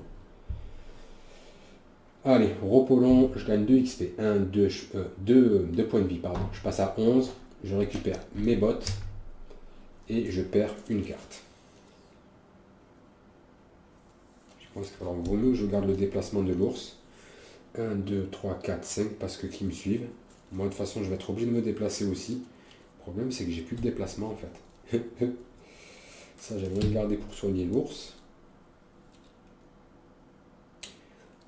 Allez, repos long, je gagne 2 XP. 1, 2, 2, points de vie, pardon. Je passe à 11, je récupère mes bottes et je perds une carte. Je pense qu'il vaut mieux je garde le déplacement de l'ours. 1, 2, 3, 4, 5 parce que qui me suivent. Moi, de toute façon, je vais être obligé de me déplacer aussi. Le problème, c'est que j'ai plus de déplacement en fait. Ça, j'aimerais le garder pour soigner l'ours.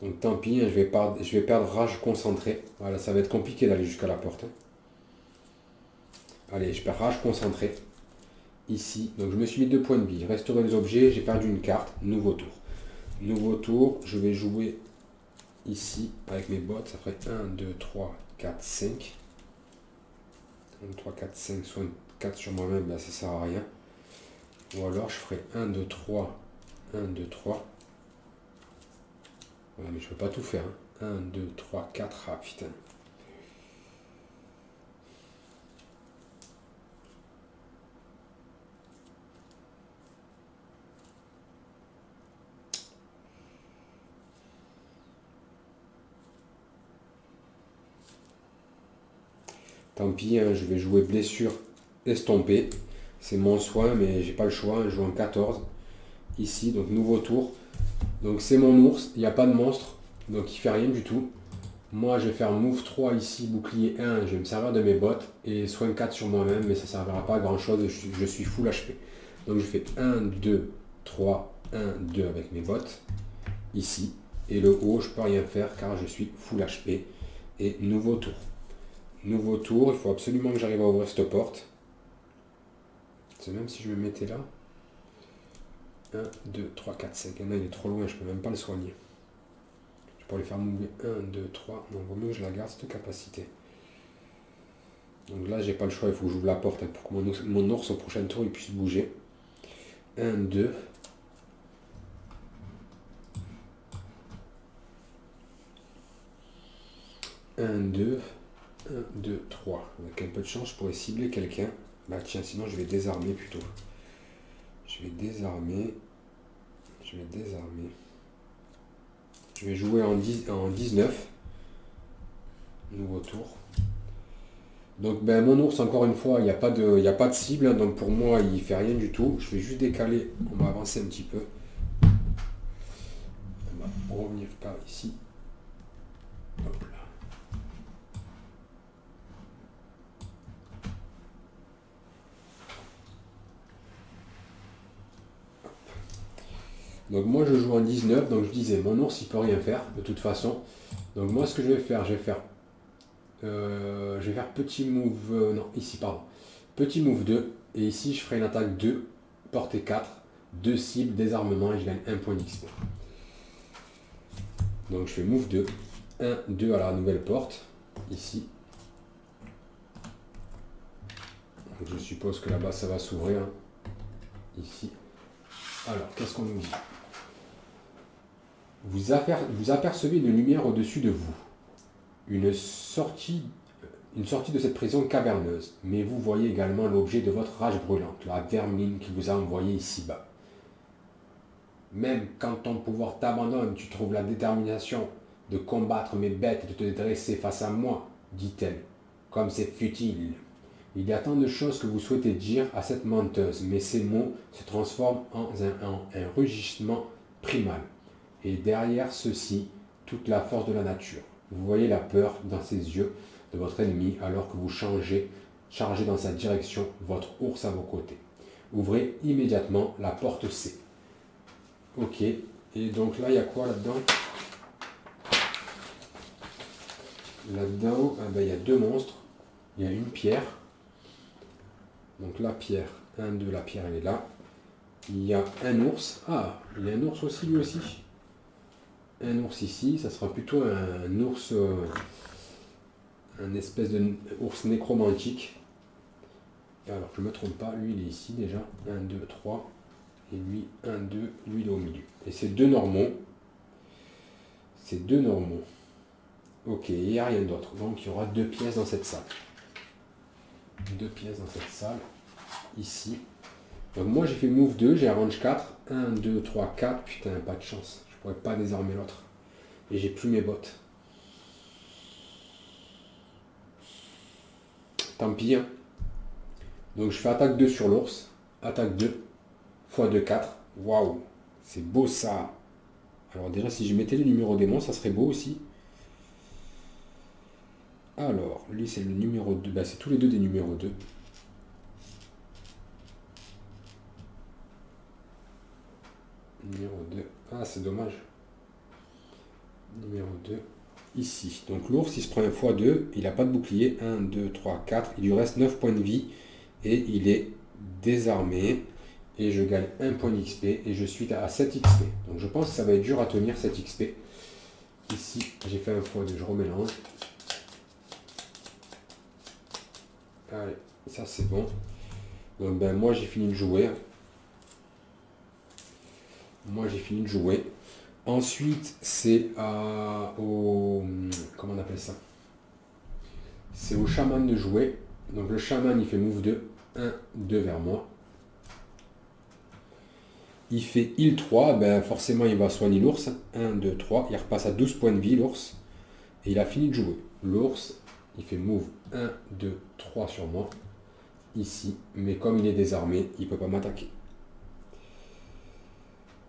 Donc tant pis, hein, je, vais je vais perdre rage concentré. Voilà, ça va être compliqué d'aller jusqu'à la porte. Hein. Allez, je perds rage concentré. Ici, donc je me suis mis deux points de vie. Restaurer les objets, j'ai perdu une carte. Nouveau tour. Nouveau tour, je vais jouer ici avec mes bottes, ça ferait 1, 2, 3, 4, 5. 1, 3, 4, 5, soit 4 sur moi-même, là ça sert à rien. Ou alors je ferai 1, 2, 3, 1, 2, 3. Voilà, mais je peux pas tout faire. 1, 2, 3, 4. Ah putain. Tant pis, hein, je vais jouer blessure estompée. C'est mon soin, mais j'ai pas le choix. Je joue en 14. Ici, donc nouveau tour. Donc c'est mon ours, il n'y a pas de monstre. Donc il fait rien du tout. Moi, je vais faire move 3 ici, bouclier 1. Je vais me servir de mes bottes. Et soin 4 sur moi-même, mais ça ne servira pas à grand chose. Je, suis full HP. Donc je fais 1, 2, 3, 1, 2 avec mes bottes. Ici. Et le haut, je peux rien faire car je suis full HP. Et nouveau tour. Nouveau tour, il faut absolument que j'arrive à ouvrir cette porte. C'est même si je me mettais là. 1, 2, 3, 4, 5. Il il est trop loin, je peux même pas le soigner. Je pourrais faire mouiller 1, 2, 3. Donc, vaut mieux que je la garde, cette capacité. Donc là, j'ai pas le choix, il faut que j'ouvre la porte pour que mon ours, mon ours, au prochain tour, il puisse bouger. 1, 2. Un, deux. 1, 2, 3. Avec un peu de chance, je pourrais cibler quelqu'un. Bah tiens, sinon je vais désarmer plutôt. Je vais désarmer. Je vais désarmer. Je vais jouer en, 10, en 19. Nouveau tour. Donc ben, mon ours, encore une fois, il n'y a, pas de, a pas de cible. Hein. donc pour moi, il fait rien du tout. Je vais juste décaler. On va avancer un petit peu. On va revenir par ici. Donc moi je joue en 19, donc je disais mon ours il peut rien faire de toute façon. Donc moi ce que je vais faire, je vais faire euh, je vais faire petit move, euh, non ici pardon, petit move 2 et ici je ferai une attaque 2, portée 4, 2 cibles, désarmement et je gagne 1 point d'XP. Donc je fais move 2, 1, 2 à la nouvelle porte, ici. je suppose que là-bas ça va s'ouvrir, ici. Alors qu'est-ce qu'on nous dit? Vous, apercevez une lumière au-dessus de vous. Une sortie, de cette prison caverneuse. Mais vous voyez également l'objet de votre rage brûlante, la vermine qui vous a envoyé ici-bas. Même quand ton pouvoir t'abandonne, tu trouves la détermination de combattre mes bêtes et de te dresser face à moi, dit-elle. Comme c'est futile. Il y a tant de choses que vous souhaitez dire à cette menteuse, mais ces mots se transforment en un rugissement primal et derrière ceci, toute la force de la nature. Vous voyez la peur dans ses yeux de votre ennemi alors que vous changez, chargez dans sa direction votre ours à vos côtés. Ouvrez immédiatement la porte C. Ok, et donc là, il y a quoi là-dedans? Là-dedans, ah ben, il y a deux monstres. Il y a une pierre. Donc la pierre, un, deux, la pierre, elle est là. Il y a un ours. Ah, il y a un ours aussi, lui aussi un ours ici, ça sera plutôt un ours, euh, un espèce de ours nécromantique. Alors je ne me trompe pas, lui il est ici déjà, 1, 2, 3, et lui 1, 2, lui il est au milieu. Et c'est deux normaux, c'est deux normaux. Ok, il n'y a rien d'autre, donc il y aura deux pièces dans cette salle. Deux pièces dans cette salle, ici. Donc moi j'ai fait move 2, j'ai range 4, 1, 2, 3, 4, putain pas de chance pourrais pas désarmer l'autre. Et j'ai plus mes bottes. Tant pis. Hein. Donc je fais attaque 2 sur l'ours. Attaque 2. x 2, 4. Waouh. C'est beau ça. Alors déjà si je mettais le numéro démon, ça serait beau aussi. Alors, lui c'est le numéro 2. Bah, c'est tous les deux des numéros 2. Numéro 2. Ah, c'est dommage. Numéro 2. Ici. Donc l'ours, il se prend un x2. Il n'a pas de bouclier. 1, 2, 3, 4. Il lui reste 9 points de vie. Et il est désarmé. Et je gagne 1 point d'XP. Et je suis à 7 XP. Donc je pense que ça va être dur à tenir 7 XP. Ici, j'ai fait un x2. Je remélange. Allez, ça c'est bon. Donc ben moi j'ai fini de jouer. Moi, j'ai fini de jouer. Ensuite, c'est au... Comment on appelle ça? C'est au chaman de jouer. Donc le chaman, il fait move 2. 1, 2 vers moi. Il fait heal 3. Ben forcément, il va soigner l'ours. 1, 2, 3. Il repasse à 12 points de vie, l'ours. Et il a fini de jouer. L'ours, il fait move 1, 2, 3 sur moi. Ici. Mais comme il est désarmé, il ne peut pas m'attaquer.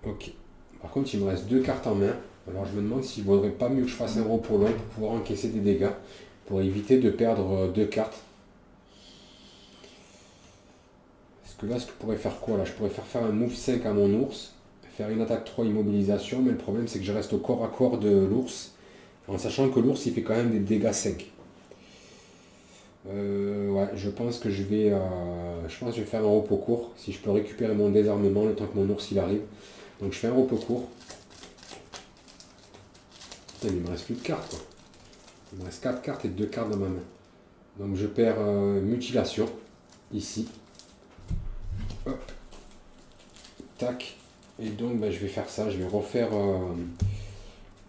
Ok. Par contre, il me reste deux cartes en main. Alors je me demande s'il ne vaudrait pas mieux que je fasse un repos long pour pouvoir encaisser des dégâts. Pour éviter de perdre euh, deux cartes. Parce que là, ce que je pourrais faire quoi là? Je pourrais faire faire un move 5 à mon ours. Faire une attaque 3 immobilisation. Mais le problème, c'est que je reste au corps à corps de l'ours. En sachant que l'ours, il fait quand même des dégâts 5. Euh, ouais, je pense que je vais, euh, je pense que je vais faire un repos court. Si je peux récupérer mon désarmement le temps que mon ours il arrive. Donc je fais un repos court. il me reste plus de cartes. Il me reste 4 cartes et 2 cartes dans ma main. Donc je perds euh, mutilation ici. Hop. Tac. Et donc ben, je vais faire ça. Je vais refaire. Euh,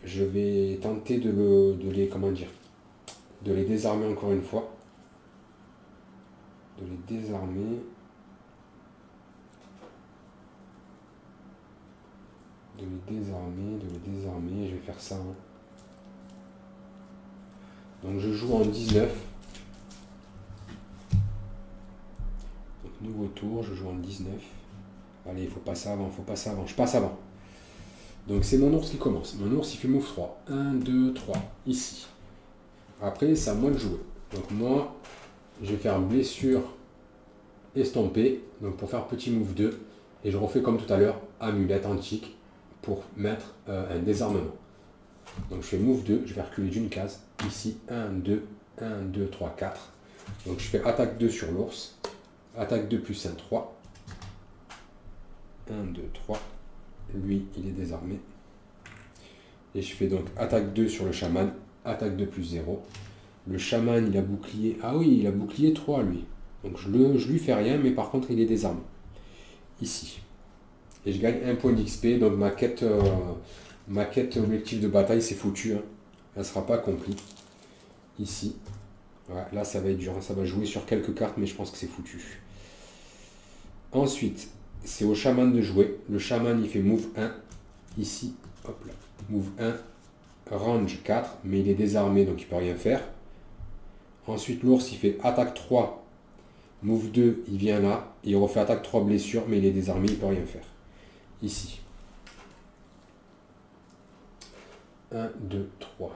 je vais tenter de, le, de les. Comment dire De les désarmer encore une fois. De les désarmer. De les désarmer, de les désarmer. Je vais faire ça. Hein. Donc je joue en 19. Donc nouveau tour, je joue en 19. Allez, il faut passer avant, il faut passer avant. Je passe avant. Donc c'est mon ours qui commence. Mon ours il fait move 3. 1, 2, 3. Ici. Après, c'est à moi de jouer. Donc moi, je vais faire blessure estampée. Donc pour faire petit move 2. Et je refais comme tout à l'heure, amulette antique pour mettre euh, un désarmement. Donc je fais move 2, je vais reculer d'une case. Ici, 1, 2, 1, 2, 3, 4. Donc je fais attaque 2 sur l'ours. Attaque 2 plus 1, 3. 1, 2, 3. Lui, il est désarmé. Et je fais donc attaque 2 sur le chaman. Attaque 2 plus 0. Le chaman, il a bouclier. Ah oui, il a bouclier 3, lui. Donc je, le, je lui fais rien, mais par contre, il est désarmé. Ici. Et je gagne un point d'XP. Donc ma quête, euh, ma quête objectif de bataille, c'est foutu. Hein. Elle ne sera pas accomplie. Ici. là, ça va être dur. Hein. Ça va jouer sur quelques cartes, mais je pense que c'est foutu. Ensuite, c'est au chaman de jouer. Le chaman, il fait move 1. Ici, hop là. Move 1. Range 4, mais il est désarmé, donc il peut rien faire. Ensuite, l'ours, il fait attaque 3. Move 2, il vient là. Il refait attaque 3 blessures, mais il est désarmé, il peut rien faire. Ici. 1, 2, 3.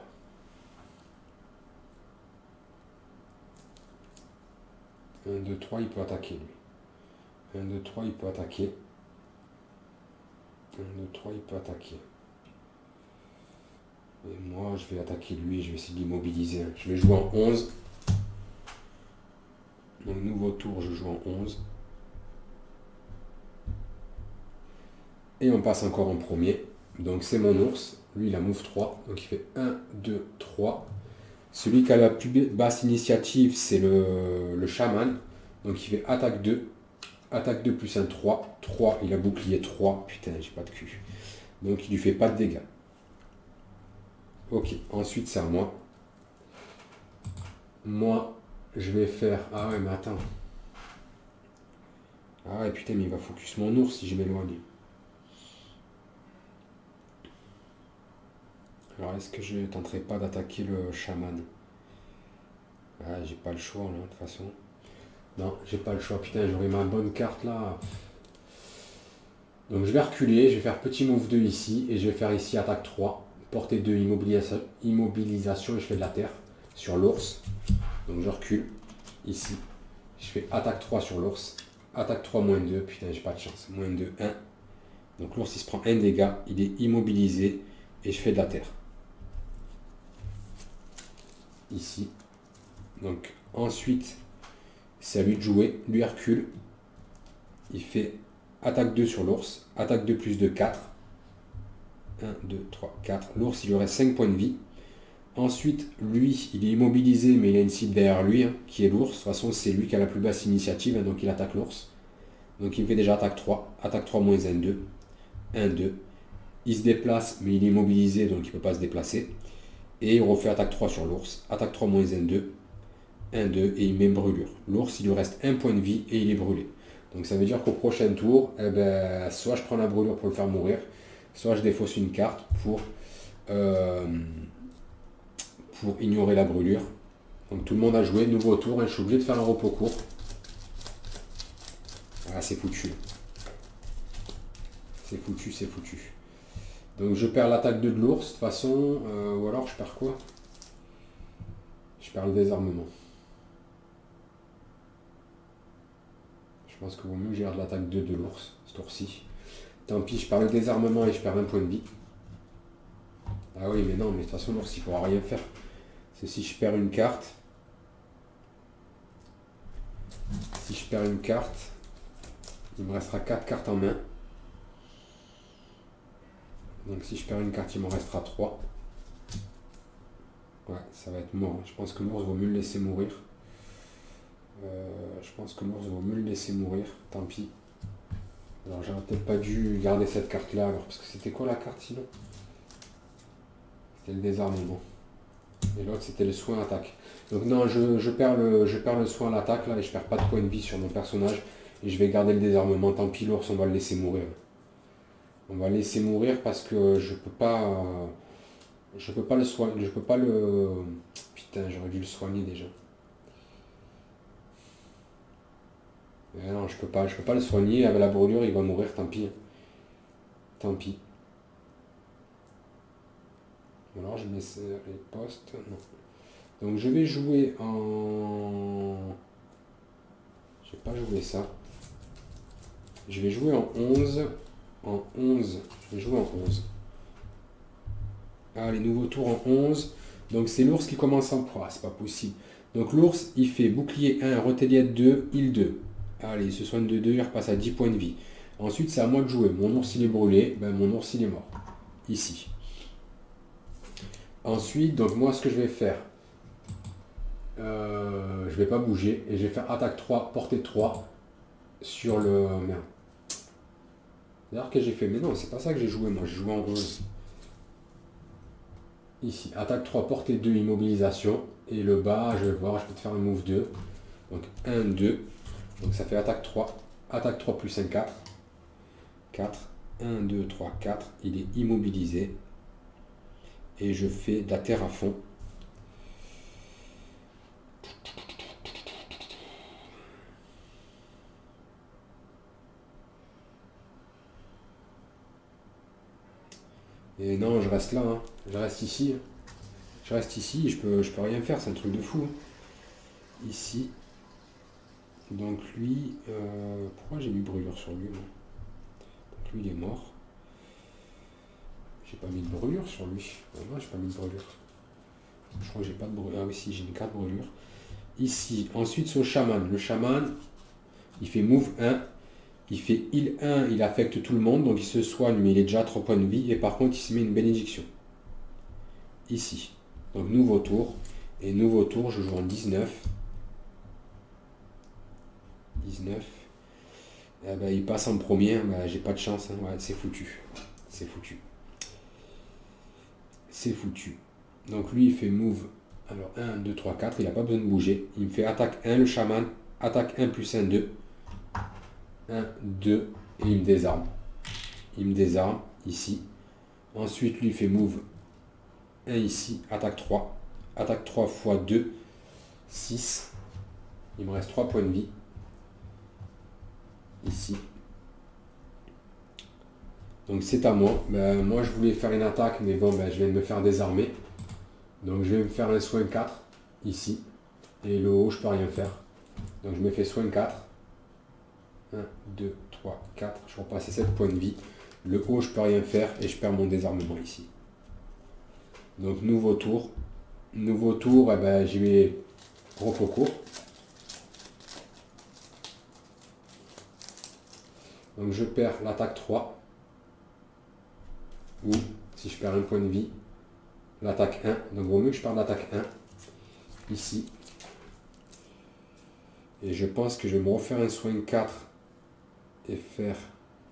1, 2, 3, il peut attaquer lui. 1, 2, 3, il peut attaquer. 1, 2, 3, il peut attaquer. Et moi, je vais attaquer lui, je vais essayer de l'immobiliser. Je vais jouer en 11. Donc, nouveau tour, je joue en 11. Et on passe encore en premier. Donc, c'est mon ours. Lui, il a move 3. Donc, il fait 1, 2, 3. Celui qui a la plus basse initiative, c'est le, chaman. Donc, il fait attaque 2. Attaque 2 plus 1, 3. 3, il a bouclier 3. Putain, j'ai pas de cul. Donc, il lui fait pas de dégâts. Ok, ensuite, c'est à moi. Moi, je vais faire... Ah ouais, mais attends. Ah ouais, putain, mais il va focus mon ours si je m'éloigne. Alors, est-ce que je ne tenterai pas d'attaquer le chaman? Ah, j'ai pas le choix, là, de toute façon. Non, j'ai pas le choix. Putain, j'aurai ma bonne carte, là. Donc, je vais reculer. Je vais faire petit move 2 ici. Et je vais faire ici attaque 3. Portée 2, immobilisation, immobilisation. Et je fais de la terre sur l'ours. Donc, je recule. Ici. Je fais attaque 3 sur l'ours. Attaque 3, moins 2. Putain, j'ai pas de chance. Moins 2, 1. Donc, l'ours, il se prend un dégât. Il est immobilisé. Et je fais de la terre ici. Donc ensuite, c'est à lui de jouer. Lui recule. Il fait attaque 2 sur l'ours. Attaque 2 plus 2, 4. 1, 2, 3, 4. L'ours, il lui reste 5 points de vie. Ensuite, lui, il est immobilisé, mais il a une cible derrière lui, hein, qui est l'ours. De toute façon, c'est lui qui a la plus basse initiative, hein, donc il attaque l'ours. Donc il fait déjà attaque 3. Attaque 3 moins 1, 2. 1, 2. Il se déplace, mais il est immobilisé, donc il ne peut pas se déplacer. Et il refait attaque 3 sur l'ours. Attaque 3 moins 1, 2. 1, 2 et il met brûlure. L'ours, il lui reste un point de vie et il est brûlé. Donc ça veut dire qu'au prochain tour, eh ben, soit je prends la brûlure pour le faire mourir, soit je défausse une carte pour, euh, pour ignorer la brûlure. Donc tout le monde a joué, nouveau tour, et je suis obligé de faire un repos court. Voilà, c'est foutu. C'est foutu, c'est foutu. Donc je perds l'attaque de l'ours, de toute façon, euh, ou alors je perds quoi? Je perds le désarmement. Je pense que vaut mieux gérer l'attaque 2 de l'ours, ce tour-ci. Tant pis, je perds le désarmement et je perds un point de vie. Ah oui, mais non, mais de toute façon, l'ours, il ne pourra rien faire. C'est si je perds une carte. Si je perds une carte, il me restera 4 cartes en main. Donc si je perds une carte, il m'en restera 3. Ouais, ça va être mort. Je pense que l'ours vaut mieux le laisser mourir. Euh, je pense que l'ours vaut mieux le laisser mourir. Tant pis. Alors j'aurais peut-être pas dû garder cette carte là alors parce que c'était quoi la carte sinon? C'était le désarmement. Et l'autre c'était le soin attaque. Donc non, je, perds le, je perds le soin à l'attaque là et je perds pas de points de vie sur mon personnage. Et je vais garder le désarmement. Tant pis l'ours, on va le laisser mourir. On va laisser mourir parce que je peux pas. Je peux pas le soigner. Je peux pas le. Putain, j'aurais dû le soigner déjà. Mais non, je peux pas. Je peux pas le soigner. Avec la brûlure, il va mourir, tant pis. Tant pis. Alors je mets les postes. Non. Donc je vais jouer en. Je vais pas jouer ça. Je vais jouer en 11. En 11. Je vais jouer en 11. Allez, nouveau tour en 11. Donc c'est l'ours qui commence en proie, c'est pas possible. Donc l'ours, il fait bouclier 1, roteliette 2, île 2. Allez, il se soigne de 2, il repasse à 10 points de vie. Ensuite, c'est à moi de jouer. Mon ours, il est brûlé. Ben, mon ours, il est mort. Ici. Ensuite, donc moi, ce que je vais faire, euh, je vais pas bouger. Et je vais faire attaque 3, portée 3 sur le... Merde. D'ailleurs que j'ai fait. Mais non, c'est pas ça que j'ai joué. Moi, j'ai joué en 11. Ici, attaque 3, portée 2, immobilisation. Et le bas, je vais voir, je peux te faire un move 2. Donc 1, 2. Donc ça fait attaque 3. Attaque 3 plus 1, 4. 4. 1, 2, 3, 4. Il est immobilisé. Et je fais de la terre à fond. Et non, je reste là. Hein. Je reste ici. Je reste ici. Je peux, je peux rien faire. C'est un truc de fou. Ici. Donc lui... Euh, pourquoi j'ai mis brûlure sur lui Donc lui, il est mort. J'ai pas mis de brûlure sur lui. Non, j'ai pas mis de brûlure. Je crois que j'ai pas de brûlure. Ah oui, si, j'ai une carte brûlure. Ici. Ensuite, ce chaman. Le chaman, il fait move 1. Il fait heal 1, il affecte tout le monde, donc il se soigne, mais il est déjà à 3 points de vie. Et par contre, il se met une bénédiction. Ici. Donc nouveau tour. Et nouveau tour, je joue en 19. 19. Eh ben, il passe en premier, ben, j'ai pas de chance. Hein. C'est foutu. C'est foutu. C'est foutu. Donc lui, il fait move. Alors 1, 2, 3, 4. Il n'a pas besoin de bouger. Il me fait attaque 1, le chaman. Attaque 1 plus 1, 2. 1, 2. Et il me désarme. Il me désarme ici. Ensuite, lui, fait move 1 ici. Attaque 3. Attaque 3 fois 2. 6. Il me reste 3 points de vie. Ici. Donc c'est à moi. Ben, moi je voulais faire une attaque, mais bon, ben, je viens de me faire désarmer. Donc je vais me faire un soin 4 ici. Et le haut, je peux rien faire. Donc je me fais soin 4. 1, 2, 3, 4. Je repasse à 7 points de vie. Le haut, je peux rien faire et je perds mon désarmement ici. Donc nouveau tour. Nouveau tour, eh ben, j'y vais repos. Donc je perds l'attaque 3 ou si je perds un point de vie, l'attaque 1. Donc vaut mieux que je perde l'attaque 1 ici. Et je pense que je vais me refaire un soin 4 et faire...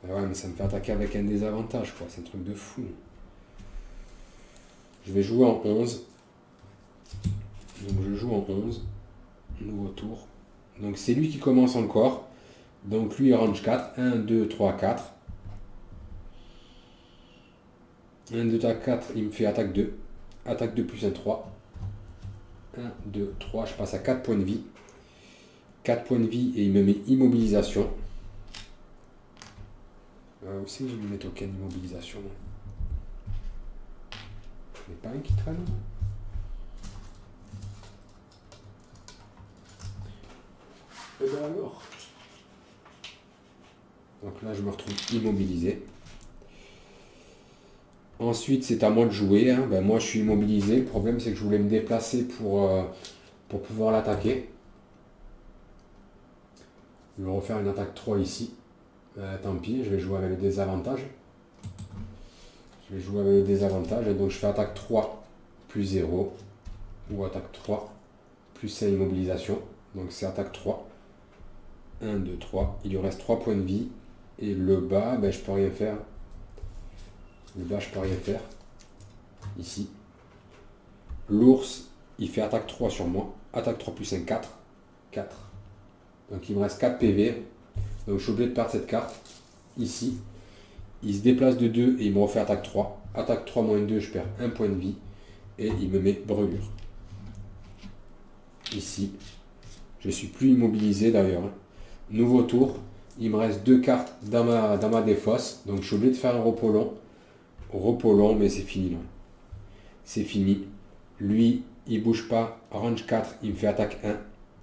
Mais ça me fait attaquer avec un désavantage, quoi. C'est un truc de fou. Je vais jouer en 11. Donc je joue en 11. Nouveau tour. Donc c'est lui qui commence encore. Donc lui il range 4. 1, 2, 3, 4. 1, 2, 3, 4, il me fait attaque 2. Attaque 2 plus 1, 3. 1, 2, 3, je passe à 4 points de vie. 4 points de vie et il me met immobilisation. Euh, où c'est que je vais mettre token immobilisation Il n'y a pas un qui traîne Et eh bien alors Donc là je me retrouve immobilisé. Ensuite, c'est à moi de jouer. Hein. Ben, moi, je suis immobilisé. Le problème, c'est que je voulais me déplacer pour, euh, pour pouvoir l'attaquer. Je vais refaire une attaque 3 ici. Euh, tant pis, je vais jouer avec le désavantage. Je vais jouer avec le désavantage. donc, je fais attaque 3 plus 0. Ou attaque 3 plus 1 immobilisation. Donc, c'est attaque 3. 1, 2, 3. Il lui reste 3 points de vie. Et le bas, ben, je peux rien faire. Le bas, je peux rien faire. Ici. L'ours, il fait attaque 3 sur moi. Attaque 3 plus 1, 4. 4. Donc il me reste 4 PV. Donc je suis obligé de perdre cette carte. Ici. Il se déplace de 2 et il me refait attaque 3. Attaque 3 moins 2, je perds 1 point de vie. Et il me met brûlure. Ici. Je suis plus immobilisé d'ailleurs. Nouveau tour. Il me reste deux cartes dans ma, défausse. Donc je suis obligé de faire un repos long repos long, mais c'est fini là. C'est fini. Lui, il bouge pas. Range 4, il me fait attaque 1.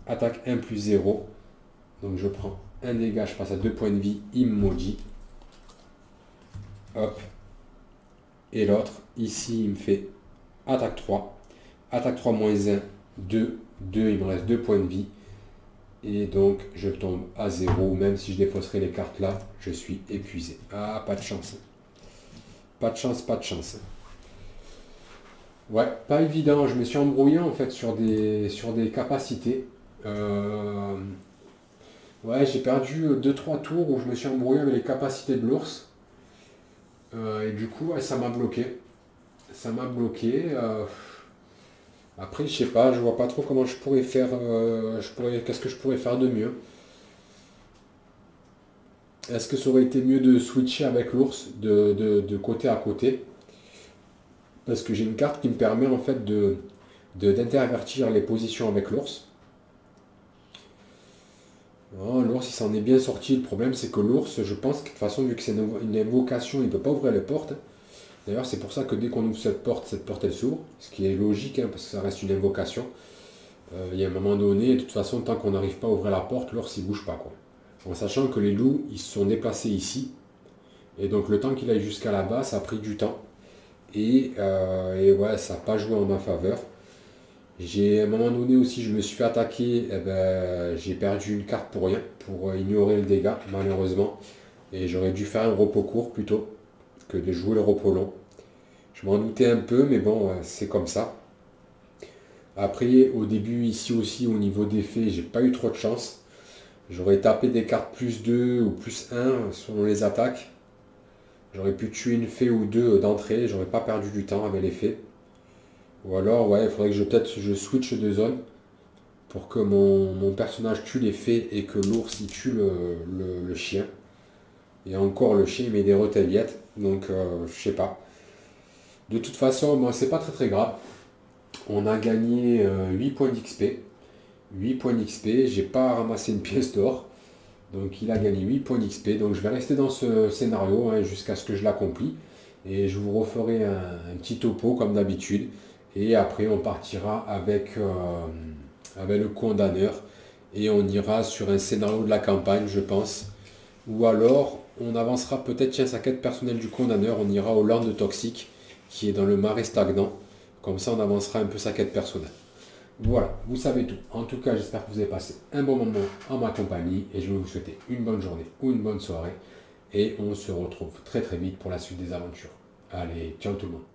Attaque 1 plus 0. Donc je prends un dégât, je passe à 2 points de vie. Il me maudit. hop, et l'autre, ici, il me fait attaque 3, attaque 3 moins 1, 2, 2, il me reste 2 points de vie, et donc je tombe à 0, même si je défausserai les cartes là, je suis épuisé. Ah, pas de chance. Pas de chance, pas de chance. Ouais, pas évident. Je me suis embrouillé en fait sur des, sur des capacités. Euh, ouais, j'ai perdu 2-3 tours où je me suis embrouillé avec les capacités de l'ours. Euh, et du coup, ça m'a bloqué. Ça m'a bloqué. Euh, après, je sais pas, je vois pas trop comment je pourrais faire. pourrais, qu'est-ce que je pourrais faire de mieux Est-ce que ça aurait été mieux de switcher avec l'ours de, de côté à côté? Parce que j'ai une carte qui me permet en fait de d'intervertir les positions avec l'ours. Oh, l'ours il s'en est bien sorti. Le problème c'est que l'ours, je pense que de toute façon, vu que c'est une, invocation, il ne peut pas ouvrir les portes. D'ailleurs, c'est pour ça que dès qu'on ouvre cette porte, cette porte elle s'ouvre. Ce qui est logique, hein, parce que ça reste une invocation. Euh, il y a un moment donné, de toute façon, tant qu'on n'arrive pas à ouvrir la porte, l'ours il bouge pas. Quoi. En sachant que les loups, ils se sont déplacés ici. Et donc le temps qu'il aille jusqu'à là-bas, ça a pris du temps. Euh, et, ouais, ça n'a pas joué en ma faveur. J'ai à un moment donné aussi, je me suis fait attaquer, eh ben, j'ai perdu une carte pour rien, pour ignorer le dégât, malheureusement. Et j'aurais dû faire un repos court plutôt que de jouer le repos long. Je m'en doutais un peu, mais bon, c'est comme ça. Après, au début, ici aussi, au niveau des faits, j'ai pas eu trop de chance. J'aurais tapé des cartes plus 2 ou plus 1 selon les attaques. J'aurais pu tuer une fée ou deux d'entrée, j'aurais pas perdu du temps avec les fées. Ou alors, ouais, il faudrait que je peut-être je switch de zone pour que mon, personnage tue les fées et que l'ours il tue le, chien. Et encore, le chien il met des retelliettes, donc euh, je sais pas. De toute façon, moi c'est pas très très grave. On a gagné 8 euh, points d'XP. 8 points d'XP, j'ai pas ramassé une pièce d'or. Donc il a gagné 8 points d'XP. Donc je vais rester dans ce scénario hein, jusqu'à ce que je l'accomplis. Et je vous referai un, petit topo comme d'habitude. Et après on partira avec, euh, avec le condamneur. Et on ira sur un scénario de la campagne, je pense. Ou alors on avancera peut-être, tiens, sa quête personnelle du condamneur. On ira au Land Toxique qui est dans le marais stagnant. Comme ça on avancera un peu sa quête personnelle. Voilà, vous savez tout. En tout cas, j'espère que vous avez passé un bon moment en ma compagnie et je vais vous souhaiter une bonne journée ou une bonne soirée. Et on se retrouve très très vite pour la suite des aventures. Allez, ciao tout le monde.